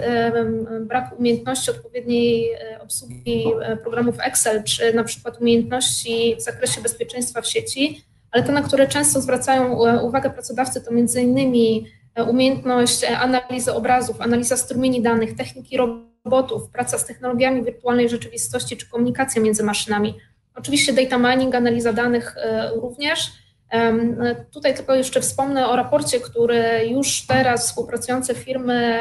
brak umiejętności odpowiedniej e, obsługi e, programów Excel, czy na przykład umiejętności w zakresie bezpieczeństwa w sieci, ale te, na które często zwracają uwagę pracodawcy, to między innymi umiejętność analizy obrazów, analiza strumieni danych, techniki robotów, praca z technologiami wirtualnej rzeczywistości czy komunikacja między maszynami. Oczywiście data mining, analiza danych również. Tutaj tylko jeszcze wspomnę o raporcie, który już teraz współpracujące firmy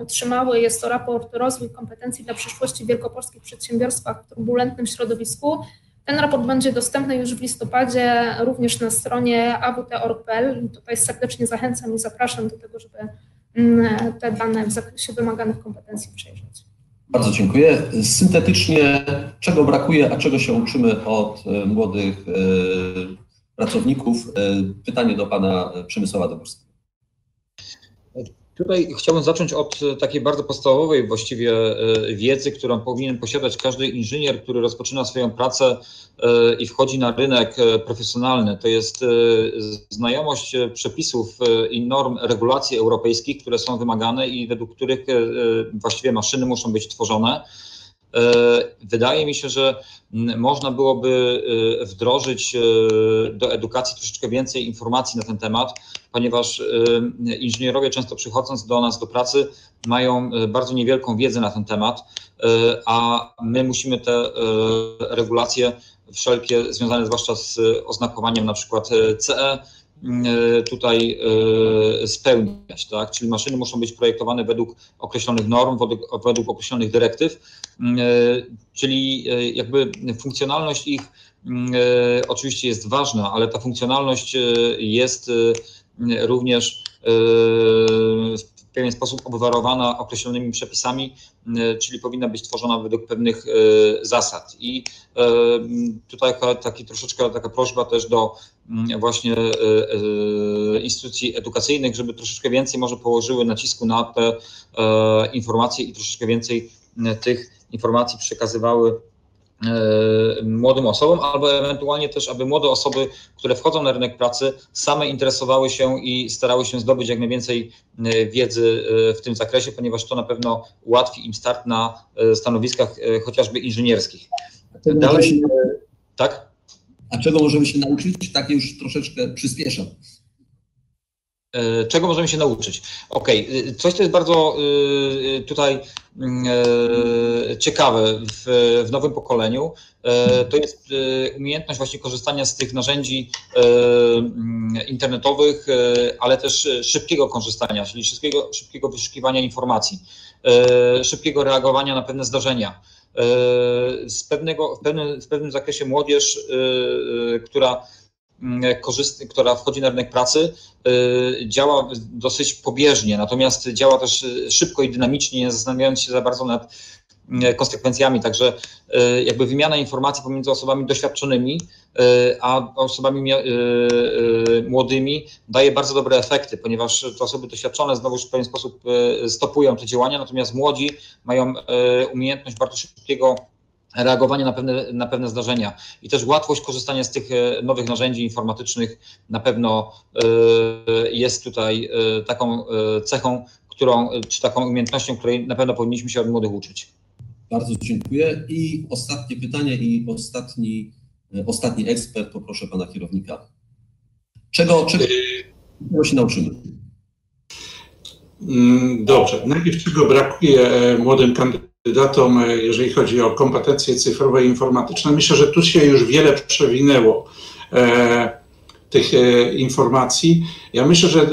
otrzymały. Jest to raport Rozwój kompetencji dla przyszłości wielkopolskich przedsiębiorstwach w turbulentnym środowisku. Ten raport będzie dostępny już w listopadzie również na stronie awt.org.pl. Tutaj serdecznie zachęcam i zapraszam do tego, żeby mm, te dane w zakresie wymaganych kompetencji przejrzeć. Bardzo dziękuję. Syntetycznie, czego brakuje, a czego się uczymy od e, młodych e, pracowników? E, pytanie do pana Przemysława Dogórskiego. Tutaj chciałbym zacząć od e, takiej bardzo podstawowej właściwie e, wiedzy, którą powinien posiadać każdy inżynier, który rozpoczyna swoją pracę e, i wchodzi na rynek profesjonalny. To jest znajomość przepisów i norm regulacji europejskich, które są wymagane i według których właściwie maszyny muszą być tworzone. Wydaje mi się, że można byłoby wdrożyć do edukacji troszeczkę więcej informacji na ten temat, ponieważ inżynierowie często przychodząc do nas do pracy mają bardzo niewielką wiedzę na ten temat, a my musimy te regulacje wszelkie związane zwłaszcza z oznakowaniem na przykład CE tutaj spełniać, tak? Czyli maszyny muszą być projektowane według określonych norm, według, określonych dyrektyw, czyli jakby funkcjonalność ich oczywiście jest ważna, ale ta funkcjonalność jest również e, w pewien sposób obwarowana określonymi przepisami, e, czyli powinna być tworzona według pewnych e, zasad. I tutaj taki troszeczkę taka prośba też do mm, właśnie instytucji edukacyjnych, żeby troszeczkę więcej może położyły nacisku na te informacje i troszeczkę więcej tych informacji przekazywały E, młodym osobom, albo ewentualnie też, aby młode osoby, które wchodzą na rynek pracy, same interesowały się i starały się zdobyć jak najwięcej e, wiedzy e, w tym zakresie, ponieważ to na pewno ułatwi im start na stanowiskach chociażby inżynierskich. Dalej, tak? A czego możemy się nauczyć? Takie już troszeczkę przyspieszam. Czego możemy się nauczyć? Okay. coś, co jest bardzo tutaj Mm, e, ciekawe w, w nowym pokoleniu, e, to jest e, umiejętność właśnie korzystania z tych narzędzi mm, internetowych, ale też szybkiego korzystania, czyli szybkiego, szybkiego wyszukiwania informacji, szybkiego reagowania na pewne zdarzenia. Z pewnego, w, pewnym, w pewnym zakresie młodzież, która Mm, która wchodzi na rynek pracy, działa dosyć pobieżnie, natomiast działa też szybko i dynamicznie, nie zastanawiając się za bardzo nad konsekwencjami. Także y, jakby wymiana informacji pomiędzy osobami doświadczonymi a osobami młodymi daje bardzo dobre efekty, ponieważ te osoby doświadczone znowu w pewien sposób stopują te działania, natomiast młodzi mają umiejętność bardzo szybkiego reagowanie na pewne, na pewne zdarzenia i też łatwość korzystania z tych e, nowych narzędzi informatycznych na pewno e, jest tutaj e, taką cechą, którą, czy taką umiejętnością, której na pewno powinniśmy się od młodych uczyć. Bardzo dziękuję. I ostatnie pytanie i ostatni, ostatni ekspert, poproszę pana kierownika. Czego, czego, czego się nauczymy? Mm, dobrze. Najpierw czego brakuje młodym kandydatom? e, jeżeli chodzi o kompetencje cyfrowe i informatyczne. Myślę, że tu się już wiele przewinęło e, tych e, informacji. Ja myślę, że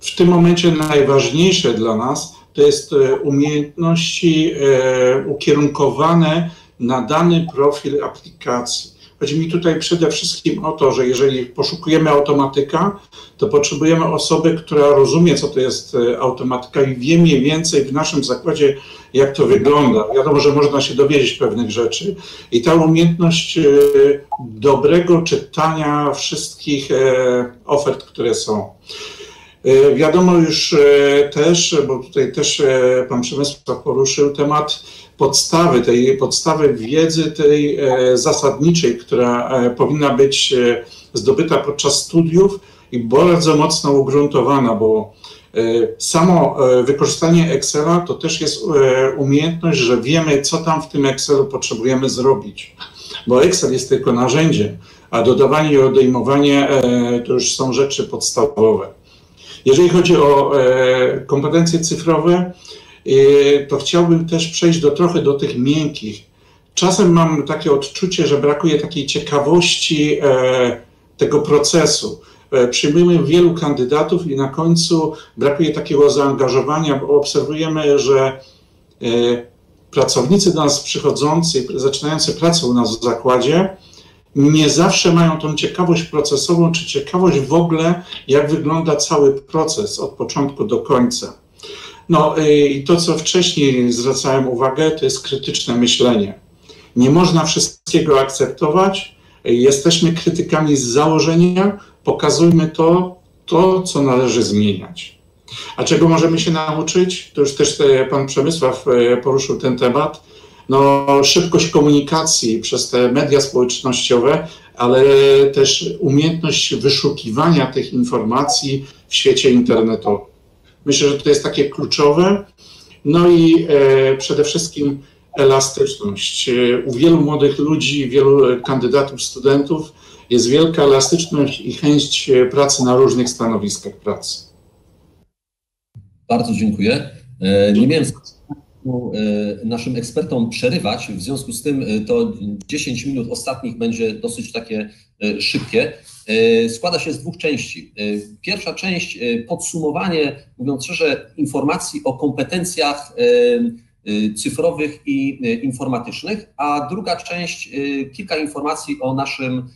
w tym momencie najważniejsze dla nas to jest e, umiejętności e, ukierunkowane na dany profil aplikacji. Chodzi mi tutaj przede wszystkim o to, że jeżeli poszukujemy automatyka, to potrzebujemy osoby, która rozumie, co to jest e, automatyka i wie mniej więcej w naszym zakładzie, jak to wygląda. Wiadomo, że można się dowiedzieć pewnych rzeczy i ta umiejętność dobrego czytania wszystkich ofert, które są. Wiadomo już też, bo tutaj też pan Przemysław poruszył temat podstawy, tej podstawy wiedzy tej e, zasadniczej, która e, powinna być e, zdobyta podczas studiów i bardzo mocno ugruntowana, bo samo wykorzystanie Excela to też jest umiejętność, że wiemy, co tam w tym Excelu potrzebujemy zrobić, bo Excel jest tylko narzędziem, a dodawanie i odejmowanie to już są rzeczy podstawowe. Jeżeli chodzi o kompetencje cyfrowe, to chciałbym też przejść do trochę do tych miękkich. Czasem mam takie odczucie, że brakuje takiej ciekawości tego procesu. Przyjmujemy wielu kandydatów i na końcu brakuje takiego zaangażowania, bo obserwujemy, że pracownicy do nas przychodzący, zaczynający pracę u nas w zakładzie, nie zawsze mają tą ciekawość procesową, czy ciekawość w ogóle, jak wygląda cały proces od początku do końca. No y, i to, co wcześniej zwracałem uwagę, to jest krytyczne myślenie. Nie można wszystkiego akceptować. Jesteśmy krytykami z założenia, pokazujmy to, to, co należy zmieniać. A czego możemy się nauczyć? To już też e, pan Przemysław e, poruszył ten temat. No, szybkość komunikacji przez te media społecznościowe, ale też umiejętność wyszukiwania tych informacji w świecie internetowym. Myślę, że to jest takie kluczowe. No i e, przede wszystkim elastyczność. E, u wielu młodych ludzi, wielu kandydatów, studentów jest wielka elastyczność i chęć pracy na różnych stanowiskach pracy. Bardzo dziękuję. E, nie miałem e, naszym ekspertom przerywać, w związku z tym e, to 10 minut ostatnich będzie dosyć takie szybkie. Składa się z dwóch części. Pierwsza część podsumowanie, mówiąc szczerze, informacji o kompetencjach cyfrowych i informatycznych, a druga część kilka informacji o naszym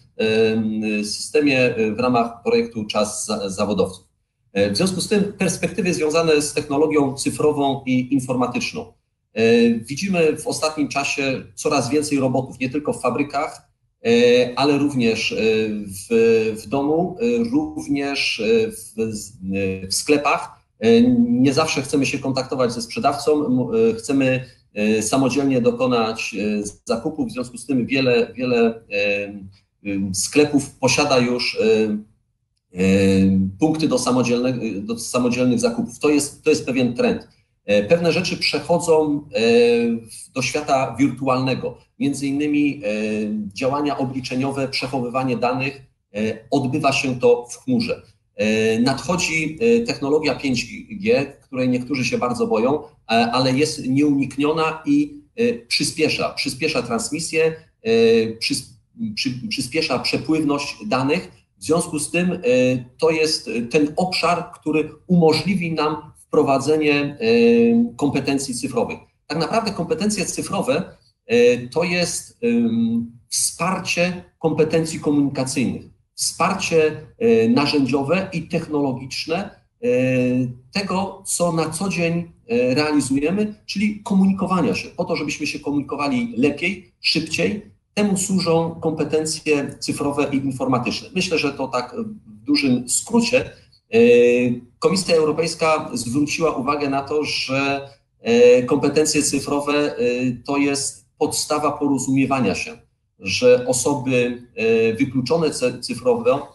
systemie w ramach projektu Czas Zawodowców. E, w związku z tym perspektywy związane z technologią cyfrową i informatyczną. E, widzimy w ostatnim czasie coraz więcej robotów, nie tylko w fabrykach, e, ale również w, w domu, również w, w sklepach. Nie zawsze chcemy się kontaktować ze sprzedawcą, chcemy samodzielnie dokonać zakupów, w związku z tym wiele, wiele sklepów posiada już punkty do samodzielnych, do samodzielnych zakupów. To jest, to jest pewien trend. E, pewne rzeczy przechodzą e, do świata wirtualnego, między innymi e, działania obliczeniowe, przechowywanie danych, odbywa się to w chmurze. Nadchodzi technologia 5G, której niektórzy się bardzo boją, ale jest nieunikniona i przyspiesza, przyspiesza transmisję, przyspiesza przepływność danych, w związku z tym e, to jest ten obszar, który umożliwi nam wprowadzenie e, kompetencji cyfrowych. Tak naprawdę kompetencje cyfrowe e, to jest wsparcie kompetencji komunikacyjnych, wsparcie narzędziowe i technologiczne tego, co na co dzień realizujemy, czyli komunikowania się, po to, żebyśmy się komunikowali lepiej, szybciej Temu służą kompetencje cyfrowe i informatyczne. Myślę, że to tak w dużym skrócie. E, Komisja Europejska zwróciła uwagę na to, że e, kompetencje cyfrowe e, to jest podstawa porozumiewania się, że osoby wykluczone cyfrowo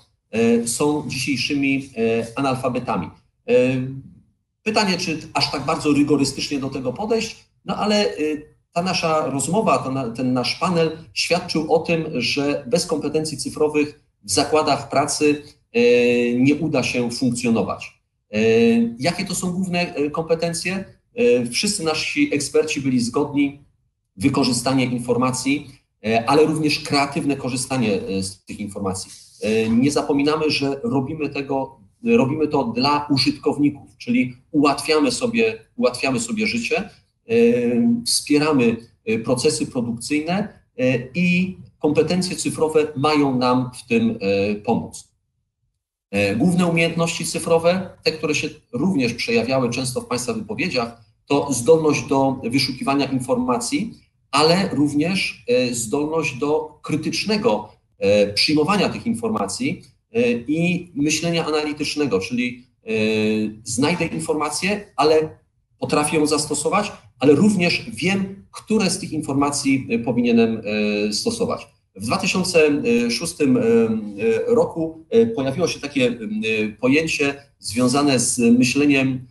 są dzisiejszymi analfabetami. Pytanie, czy aż tak bardzo rygorystycznie do tego podejść, no ale ta nasza rozmowa, ten nasz panel świadczył o tym, że bez kompetencji cyfrowych w zakładach pracy e, nie uda się funkcjonować. E, jakie to są główne e, kompetencje? Wszyscy nasi eksperci byli zgodni, wykorzystanie informacji, ale również kreatywne korzystanie z tych informacji. Nie zapominamy, że robimy tego, robimy to dla użytkowników, czyli ułatwiamy sobie, ułatwiamy sobie życie, wspieramy e, procesy produkcyjne e, i kompetencje cyfrowe mają nam w tym e, pomóc. Główne umiejętności cyfrowe, te, które się również przejawiały często w Państwa wypowiedziach, to zdolność do wyszukiwania informacji, ale również zdolność do krytycznego przyjmowania tych informacji i myślenia analitycznego, czyli znajdę informację, ale potrafię ją zastosować, ale również wiem, które z tych informacji e, powinienem e, stosować. W 2006 e, roku pojawiło się takie pojęcie związane z myśleniem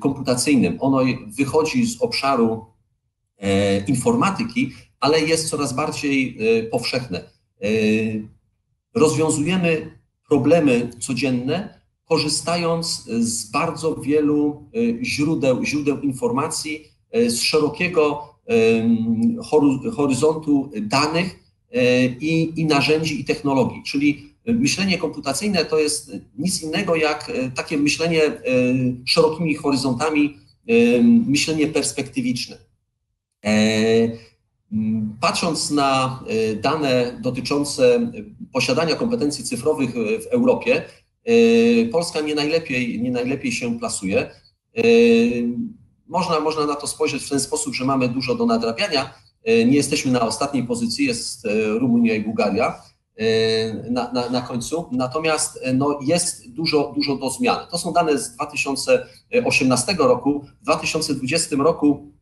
komputacyjnym. Ono wychodzi z obszaru informatyki, ale jest coraz bardziej powszechne. Rozwiązujemy problemy codzienne korzystając z bardzo wielu źródeł, źródeł informacji, z szerokiego horyzontu danych i, i narzędzi i technologii. Czyli myślenie komputacyjne to jest nic innego jak takie myślenie szerokimi horyzontami, myślenie perspektywiczne. Patrząc na dane dotyczące posiadania kompetencji cyfrowych w Europie, Polska nie najlepiej, nie najlepiej się plasuje. Można, można na to spojrzeć w ten sposób, że mamy dużo do nadrabiania. Nie jesteśmy na ostatniej pozycji, jest Rumunia i Bułgaria na, na, na końcu. Natomiast no, jest dużo, dużo do zmiany. To są dane z 2018 roku. W 2020 roku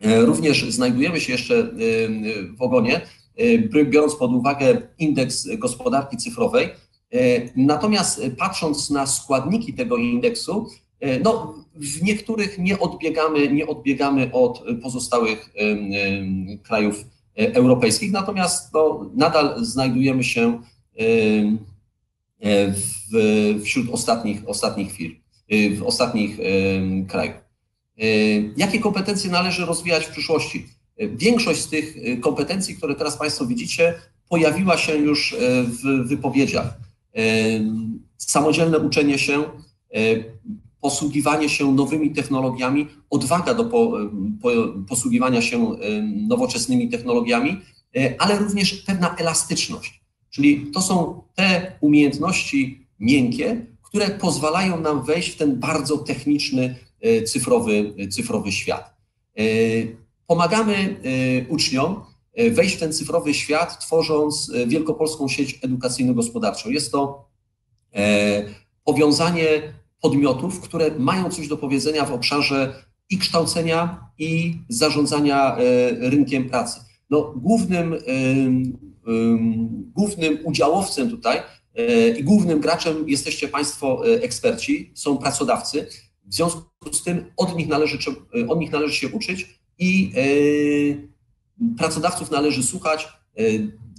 również znajdujemy się jeszcze w ogonie, biorąc pod uwagę indeks gospodarki cyfrowej. Natomiast patrząc na składniki tego indeksu, no, w niektórych nie odbiegamy, nie odbiegamy od pozostałych krajów europejskich, natomiast no, nadal znajdujemy się w, wśród ostatnich, ostatnich firm, w ostatnich krajów. Jakie kompetencje należy rozwijać w przyszłości? Większość z tych kompetencji, które teraz Państwo widzicie, pojawiła się już w wypowiedziach. Samodzielne uczenie się, posługiwanie się nowymi technologiami, odwaga do po, po, posługiwania się nowoczesnymi technologiami, e, ale również pewna elastyczność. Czyli to są te umiejętności miękkie, które pozwalają nam wejść w ten bardzo techniczny, e, cyfrowy, cyfrowy świat. E, pomagamy uczniom wejść w ten cyfrowy świat, tworząc Wielkopolską Sieć Edukacyjno-Gospodarczą. Jest to powiązanie podmiotów, które mają coś do powiedzenia w obszarze i kształcenia, i zarządzania e, rynkiem pracy. No, głównym, głównym udziałowcem tutaj e, i głównym graczem jesteście Państwo e, eksperci, są pracodawcy. W związku z tym od nich należy, od nich należy się uczyć i pracodawców należy słuchać,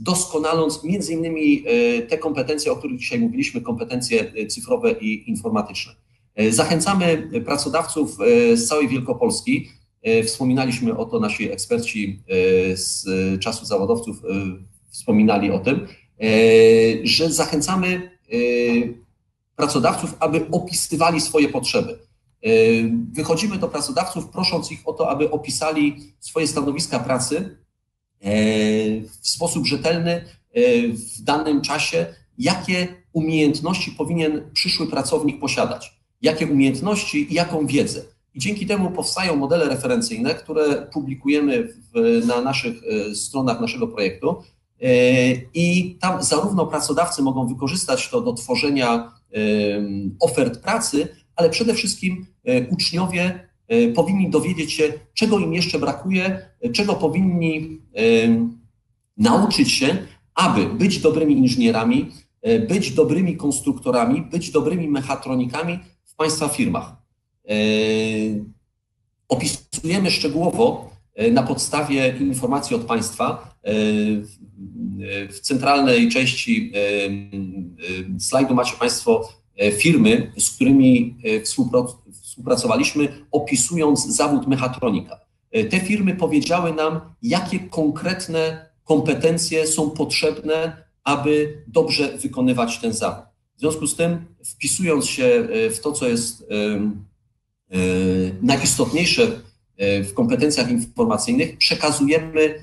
doskonaląc między innymi e, te kompetencje, o których dzisiaj mówiliśmy, kompetencje e, cyfrowe i informatyczne. E, zachęcamy pracodawców z całej Wielkopolski, wspominaliśmy o to, nasi eksperci z czasu zawodowców wspominali o tym, że zachęcamy pracodawców, aby opisywali swoje potrzeby. Wychodzimy do pracodawców, prosząc ich o to, aby opisali swoje stanowiska pracy, w sposób rzetelny e, w danym czasie, jakie umiejętności powinien przyszły pracownik posiadać, jakie umiejętności i jaką wiedzę. I dzięki temu powstają modele referencyjne, które publikujemy w, na naszych e, stronach naszego projektu. E, I tam zarówno pracodawcy mogą wykorzystać to do tworzenia ofert pracy, ale przede wszystkim uczniowie E, powinni dowiedzieć się, czego im jeszcze brakuje, czego powinni e, nauczyć się, aby być dobrymi inżynierami, e, być dobrymi konstruktorami, być dobrymi mechatronikami w Państwa firmach. Opisujemy szczegółowo na podstawie informacji od Państwa w centralnej części slajdu macie Państwo firmy, z którymi współpracowaliśmy, opisując zawód mechatronika. E, te firmy powiedziały nam, jakie konkretne kompetencje są potrzebne, aby dobrze wykonywać ten zawód. W związku z tym, wpisując się e, w to, co jest e, najistotniejsze w kompetencjach informacyjnych, przekazujemy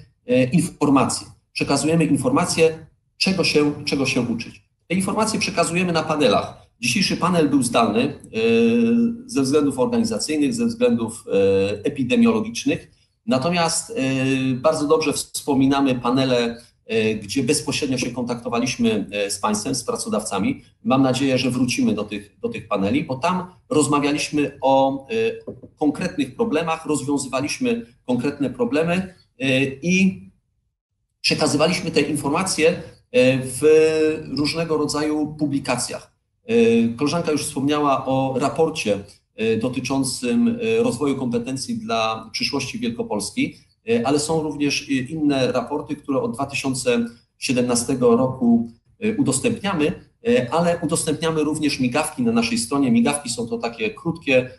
informacje. Przekazujemy informacje, czego się, czego się uczyć. Te informacje przekazujemy na panelach. Dzisiejszy panel był zdalny e, ze względów organizacyjnych, ze względów e, epidemiologicznych. Natomiast e, bardzo dobrze wspominamy panele, gdzie bezpośrednio się kontaktowaliśmy z Państwem, z pracodawcami. Mam nadzieję, że wrócimy do tych, do tych paneli, bo tam rozmawialiśmy o konkretnych problemach, rozwiązywaliśmy konkretne problemy i przekazywaliśmy te informacje w różnego rodzaju publikacjach. E, koleżanka już wspomniała o raporcie e, dotyczącym e, rozwoju kompetencji dla przyszłości Wielkopolski, ale są również inne raporty, które od 2017 roku udostępniamy ale udostępniamy również migawki na naszej stronie. Migawki są to takie krótkie,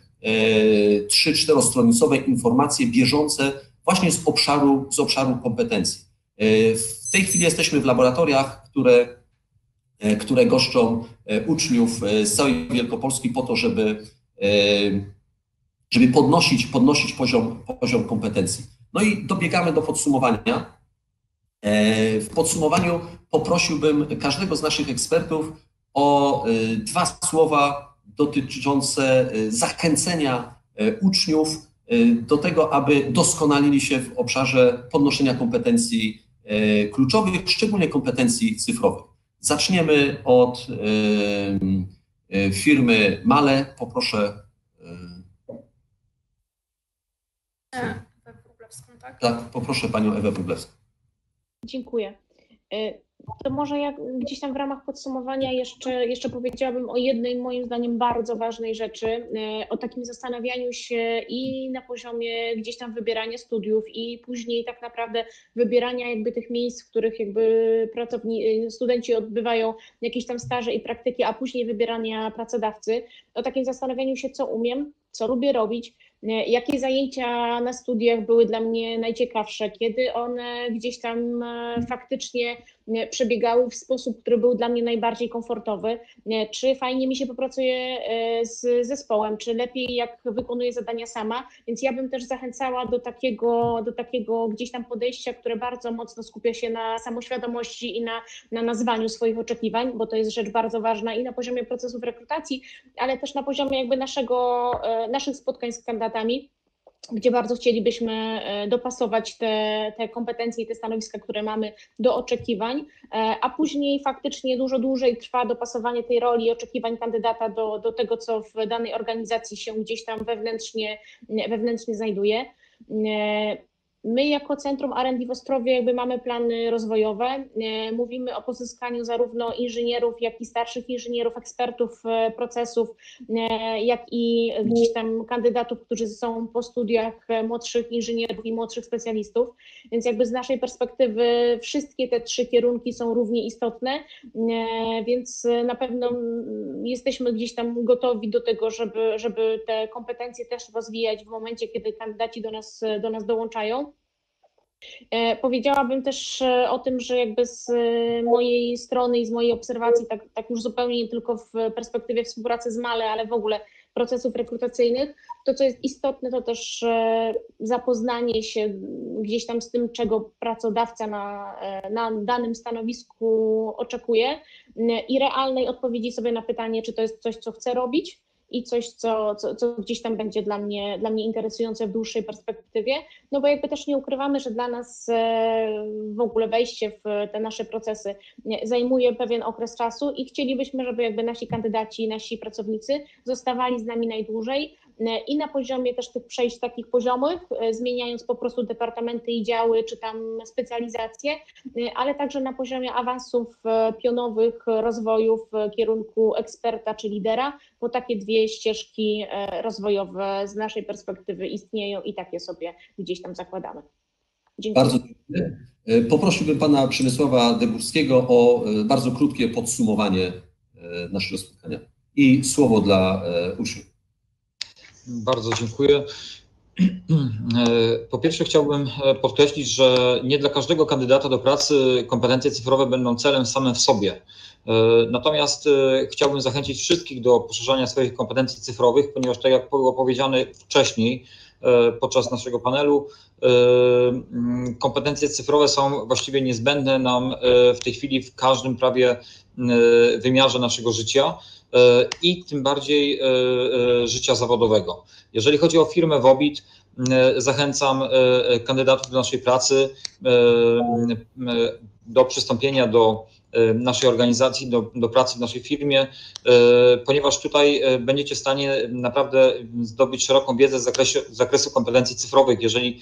trzy, czterostronicowe informacje bieżące właśnie z obszaru, z obszaru kompetencji. W tej chwili jesteśmy w laboratoriach, które, które goszczą uczniów z całej Wielkopolski po to, żeby, żeby podnosić, podnosić poziom, poziom kompetencji. No i dobiegamy do podsumowania. W podsumowaniu poprosiłbym każdego z naszych ekspertów o dwa słowa dotyczące zachęcenia uczniów do tego, aby doskonalili się w obszarze podnoszenia kompetencji kluczowych, szczególnie kompetencji cyfrowych. Zaczniemy od firmy Male. Poproszę. Ewę Wróblewską, tak? Tak, poproszę panią Ewę Wróblewską. Dziękuję. To może jak gdzieś tam w ramach podsumowania jeszcze, jeszcze powiedziałabym o jednej moim zdaniem bardzo ważnej rzeczy, o takim zastanawianiu się i na poziomie gdzieś tam wybierania studiów i później tak naprawdę wybierania jakby tych miejsc, w których jakby pracowni, studenci odbywają jakieś tam staże i praktyki, a później wybierania pracodawcy, o takim zastanawianiu się, co umiem, co lubię robić, jakie zajęcia na studiach były dla mnie najciekawsze, kiedy one gdzieś tam faktycznie przebiegały w sposób, który był dla mnie najbardziej komfortowy, czy fajnie mi się popracuje z zespołem, czy lepiej jak wykonuję zadania sama, więc ja bym też zachęcała do takiego, do takiego gdzieś tam podejścia, które bardzo mocno skupia się na samoświadomości i na, na nazwaniu swoich oczekiwań, bo to jest rzecz bardzo ważna i na poziomie procesów rekrutacji, ale też na poziomie jakby naszego, naszych spotkań z kandydatami gdzie bardzo chcielibyśmy dopasować te, te kompetencje i te stanowiska, które mamy do oczekiwań, a później faktycznie dużo dłużej trwa dopasowanie tej roli i oczekiwań kandydata do, do tego, co w danej organizacji się gdzieś tam wewnętrznie, wewnętrznie znajduje. My jako Centrum R&D w Ostrowie jakby mamy plany rozwojowe. Mówimy o pozyskaniu zarówno inżynierów, jak i starszych inżynierów, ekspertów procesów, jak i gdzieś tam kandydatów, którzy są po studiach młodszych inżynierów i młodszych specjalistów. Więc jakby z naszej perspektywy wszystkie te trzy kierunki są równie istotne, więc na pewno jesteśmy gdzieś tam gotowi do tego, żeby, żeby te kompetencje też rozwijać w momencie, kiedy kandydaci do nas, do nas dołączają. Powiedziałabym też o tym, że jakby z mojej strony i z mojej obserwacji, tak, tak już zupełnie nie tylko w perspektywie współpracy z Male, ale w ogóle procesów rekrutacyjnych, to co jest istotne, to też zapoznanie się gdzieś tam z tym, czego pracodawca na, na danym stanowisku oczekuje i realnej odpowiedzi sobie na pytanie, czy to jest coś, co chce robić i coś, co, co, co gdzieś tam będzie dla mnie, dla mnie interesujące w dłuższej perspektywie, no bo jakby też nie ukrywamy, że dla nas w ogóle wejście w te nasze procesy zajmuje pewien okres czasu i chcielibyśmy, żeby jakby nasi kandydaci, nasi pracownicy zostawali z nami najdłużej i na poziomie też tych przejść takich poziomych, zmieniając po prostu departamenty i działy, czy tam specjalizacje, ale także na poziomie awansów pionowych, rozwoju w kierunku eksperta czy lidera, bo takie dwie ścieżki rozwojowe z naszej perspektywy istnieją i takie sobie gdzieś tam zakładamy. Dziękuję. Bardzo dziękuję. Poprosiłbym pana Przemysława Degórskiego o bardzo krótkie podsumowanie naszego spotkania i słowo dla uczniów. Bardzo dziękuję. Po pierwsze chciałbym podkreślić, że nie dla każdego kandydata do pracy kompetencje cyfrowe będą celem samym w sobie. Natomiast chciałbym zachęcić wszystkich do poszerzania swoich kompetencji cyfrowych, ponieważ tak jak było powiedziane wcześniej podczas naszego panelu, kompetencje cyfrowe są właściwie niezbędne nam w tej chwili w każdym prawie wymiarze naszego życia i tym bardziej życia zawodowego. Jeżeli chodzi o firmę Wobit, zachęcam kandydatów do naszej pracy do przystąpienia do naszej organizacji, do, do pracy w naszej firmie, ponieważ tutaj będziecie w stanie naprawdę zdobyć szeroką wiedzę z zakresu, z zakresu kompetencji cyfrowych, jeżeli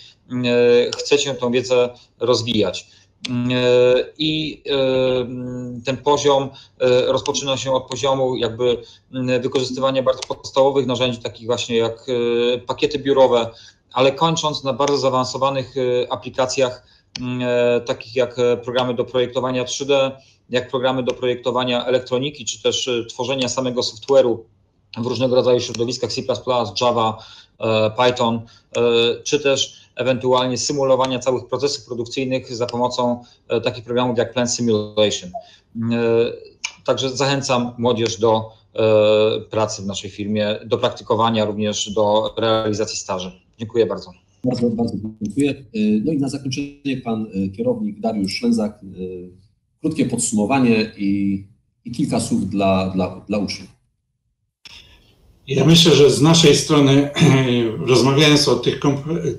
chcecie tę wiedzę rozwijać. I ten poziom rozpoczyna się od poziomu jakby wykorzystywania bardzo podstawowych narzędzi, takich właśnie jak pakiety biurowe, ale kończąc na bardzo zaawansowanych aplikacjach, takich jak programy do projektowania 3D, jak programy do projektowania elektroniki, czy też tworzenia samego software'u w różnego rodzaju środowiskach C++, Java, Python, czy też ewentualnie symulowania całych procesów produkcyjnych za pomocą takich programów jak Plant Simulation. Także zachęcam młodzież do pracy w naszej firmie, do praktykowania, również do realizacji staży. Dziękuję bardzo. Bardzo, bardzo dziękuję. No i na zakończenie pan kierownik Dariusz Szlęzak, krótkie podsumowanie i, i kilka słów dla, dla, dla uczniów. Ja myślę, że z naszej strony, rozmawiając o tych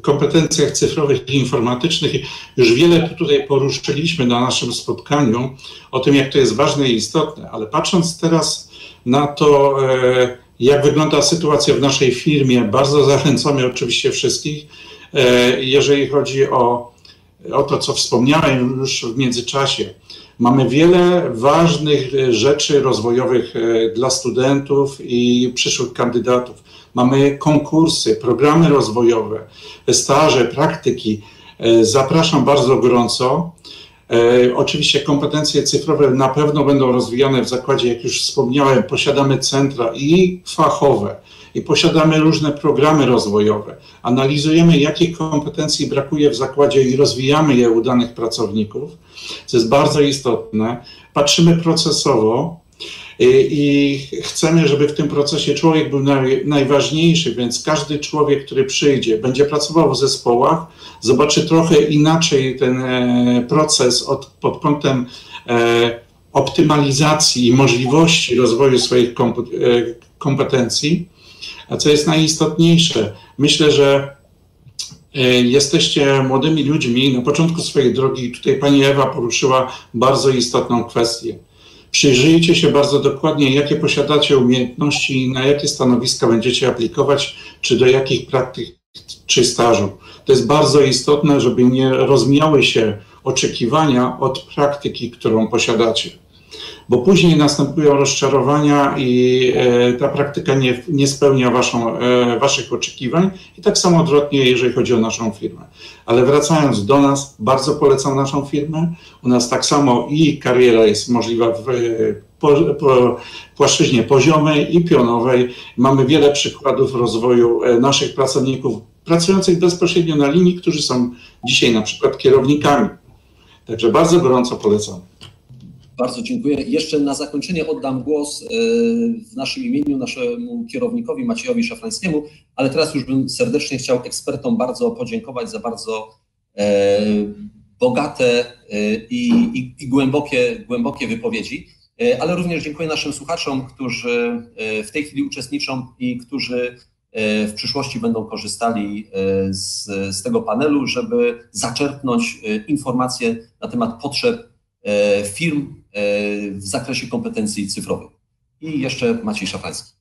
kompetencjach cyfrowych i informatycznych, już wiele tutaj poruszyliśmy na naszym spotkaniu o tym, jak to jest ważne i istotne, ale patrząc teraz na to, e, jak wygląda sytuacja w naszej firmie, bardzo zachęcamy oczywiście wszystkich, e, jeżeli chodzi o, o to, co wspomniałem już w międzyczasie. Mamy wiele ważnych rzeczy rozwojowych e, dla studentów i przyszłych kandydatów. Mamy konkursy, programy rozwojowe, staże, praktyki. Zapraszam bardzo gorąco. E, oczywiście kompetencje cyfrowe na pewno będą rozwijane w zakładzie, jak już wspomniałem, posiadamy centra i fachowe, i posiadamy różne programy rozwojowe. Analizujemy, jakie kompetencji brakuje w zakładzie i rozwijamy je u danych pracowników, co jest bardzo istotne. Patrzymy procesowo, i chcemy, żeby w tym procesie człowiek był naj, najważniejszy, więc każdy człowiek, który przyjdzie, będzie pracował w zespołach, zobaczy trochę inaczej ten e, proces od, pod kątem e, optymalizacji i możliwości rozwoju swoich e, kompetencji. A co jest najistotniejsze, myślę, że jesteście młodymi ludźmi na początku swojej drogi. Tutaj pani Ewa poruszyła bardzo istotną kwestię Przyjrzyjcie się bardzo dokładnie, jakie posiadacie umiejętności i na jakie stanowiska będziecie aplikować, czy do jakich praktyk czy stażu. To jest bardzo istotne, żeby nie rozmiały się oczekiwania od praktyki, którą posiadacie bo później następują rozczarowania i e, ta praktyka nie, nie spełnia waszą, e, waszych oczekiwań i tak samo odwrotnie, jeżeli chodzi o naszą firmę. Ale wracając do nas, bardzo polecam naszą firmę. U nas tak samo i kariera jest możliwa w po, po płaszczyźnie poziomej i pionowej. Mamy wiele przykładów rozwoju e, naszych pracowników pracujących bezpośrednio na linii, którzy są dzisiaj na przykład kierownikami. Także bardzo gorąco polecam. Bardzo dziękuję. Jeszcze na zakończenie oddam głos e, w naszym imieniu naszemu kierownikowi Maciejowi Szafrańskiemu, ale teraz już bym serdecznie chciał ekspertom bardzo podziękować za bardzo e, bogate e, i, i, i głębokie, głębokie wypowiedzi, ale również dziękuję naszym słuchaczom, którzy w tej chwili uczestniczą i którzy w przyszłości będą korzystali z, z tego panelu, żeby zaczerpnąć informacje na temat potrzeb firm E, w zakresie kompetencji cyfrowych. I jeszcze Maciej Szafański.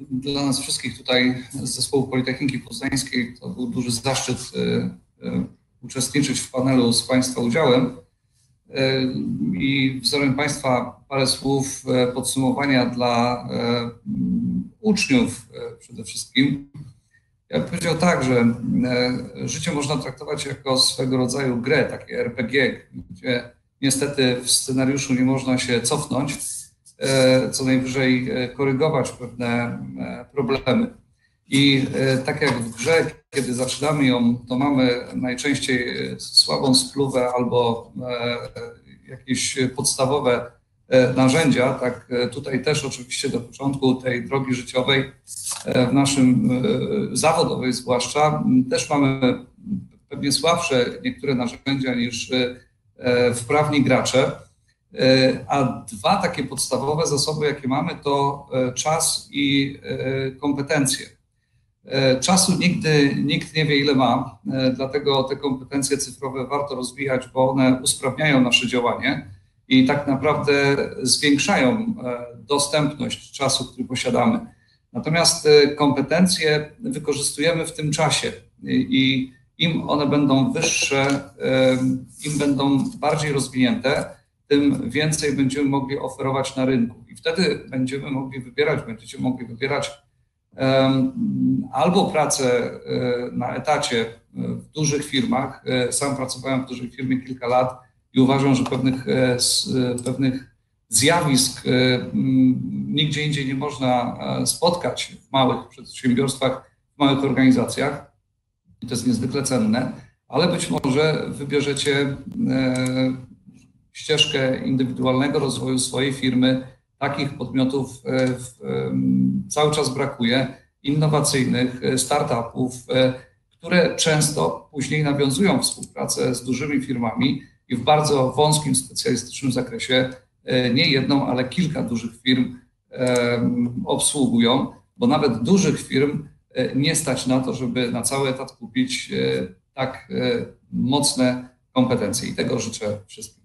Dla nas wszystkich tutaj z Zespołu Politechniki Poznańskiej to był duży zaszczyt e, e, uczestniczyć w panelu z Państwa udziałem. I wzorem Państwa parę słów podsumowania dla uczniów przede wszystkim. Ja bym powiedział tak, że życie można traktować jako swego rodzaju grę, takie RPG, gdzie Niestety w scenariuszu nie można się cofnąć, e, co najwyżej e, korygować pewne e, problemy. I tak jak w grze, kiedy zaczynamy ją, to mamy najczęściej słabą spluwę albo jakieś podstawowe narzędzia, tak tutaj też oczywiście do początku tej drogi życiowej, w naszym zawodowej zwłaszcza, też mamy pewnie słabsze niektóre narzędzia niż E, wprawni gracze. E, a dwa takie podstawowe zasoby, jakie mamy, to e, czas i kompetencje. Czasu nigdy nikt nie wie, ile ma, dlatego te kompetencje cyfrowe warto rozwijać, bo one usprawniają nasze działanie i tak naprawdę zwiększają dostępność czasu, który posiadamy. Natomiast kompetencje wykorzystujemy w tym czasie i im one będą wyższe, im będą bardziej rozwinięte, tym więcej będziemy mogli oferować na rynku. I wtedy będziemy mogli wybierać, będziecie mogli wybierać albo pracę e, na etacie w dużych firmach. E, sam pracowałem w dużej firmie kilka lat i uważam, że pewnych, pewnych zjawisk nigdzie indziej nie można spotkać w małych przedsiębiorstwach, w małych organizacjach. I to jest niezwykle cenne, ale być może wybierzecie ścieżkę indywidualnego rozwoju swojej firmy. Takich podmiotów cały czas brakuje, innowacyjnych startupów, które często później nawiązują współpracę z dużymi firmami i w bardzo wąskim, specjalistycznym zakresie nie jedną, ale kilka dużych firm obsługują, bo nawet dużych firm nie stać na to, żeby na cały etat kupić tak mocne kompetencje i tego życzę wszystkim.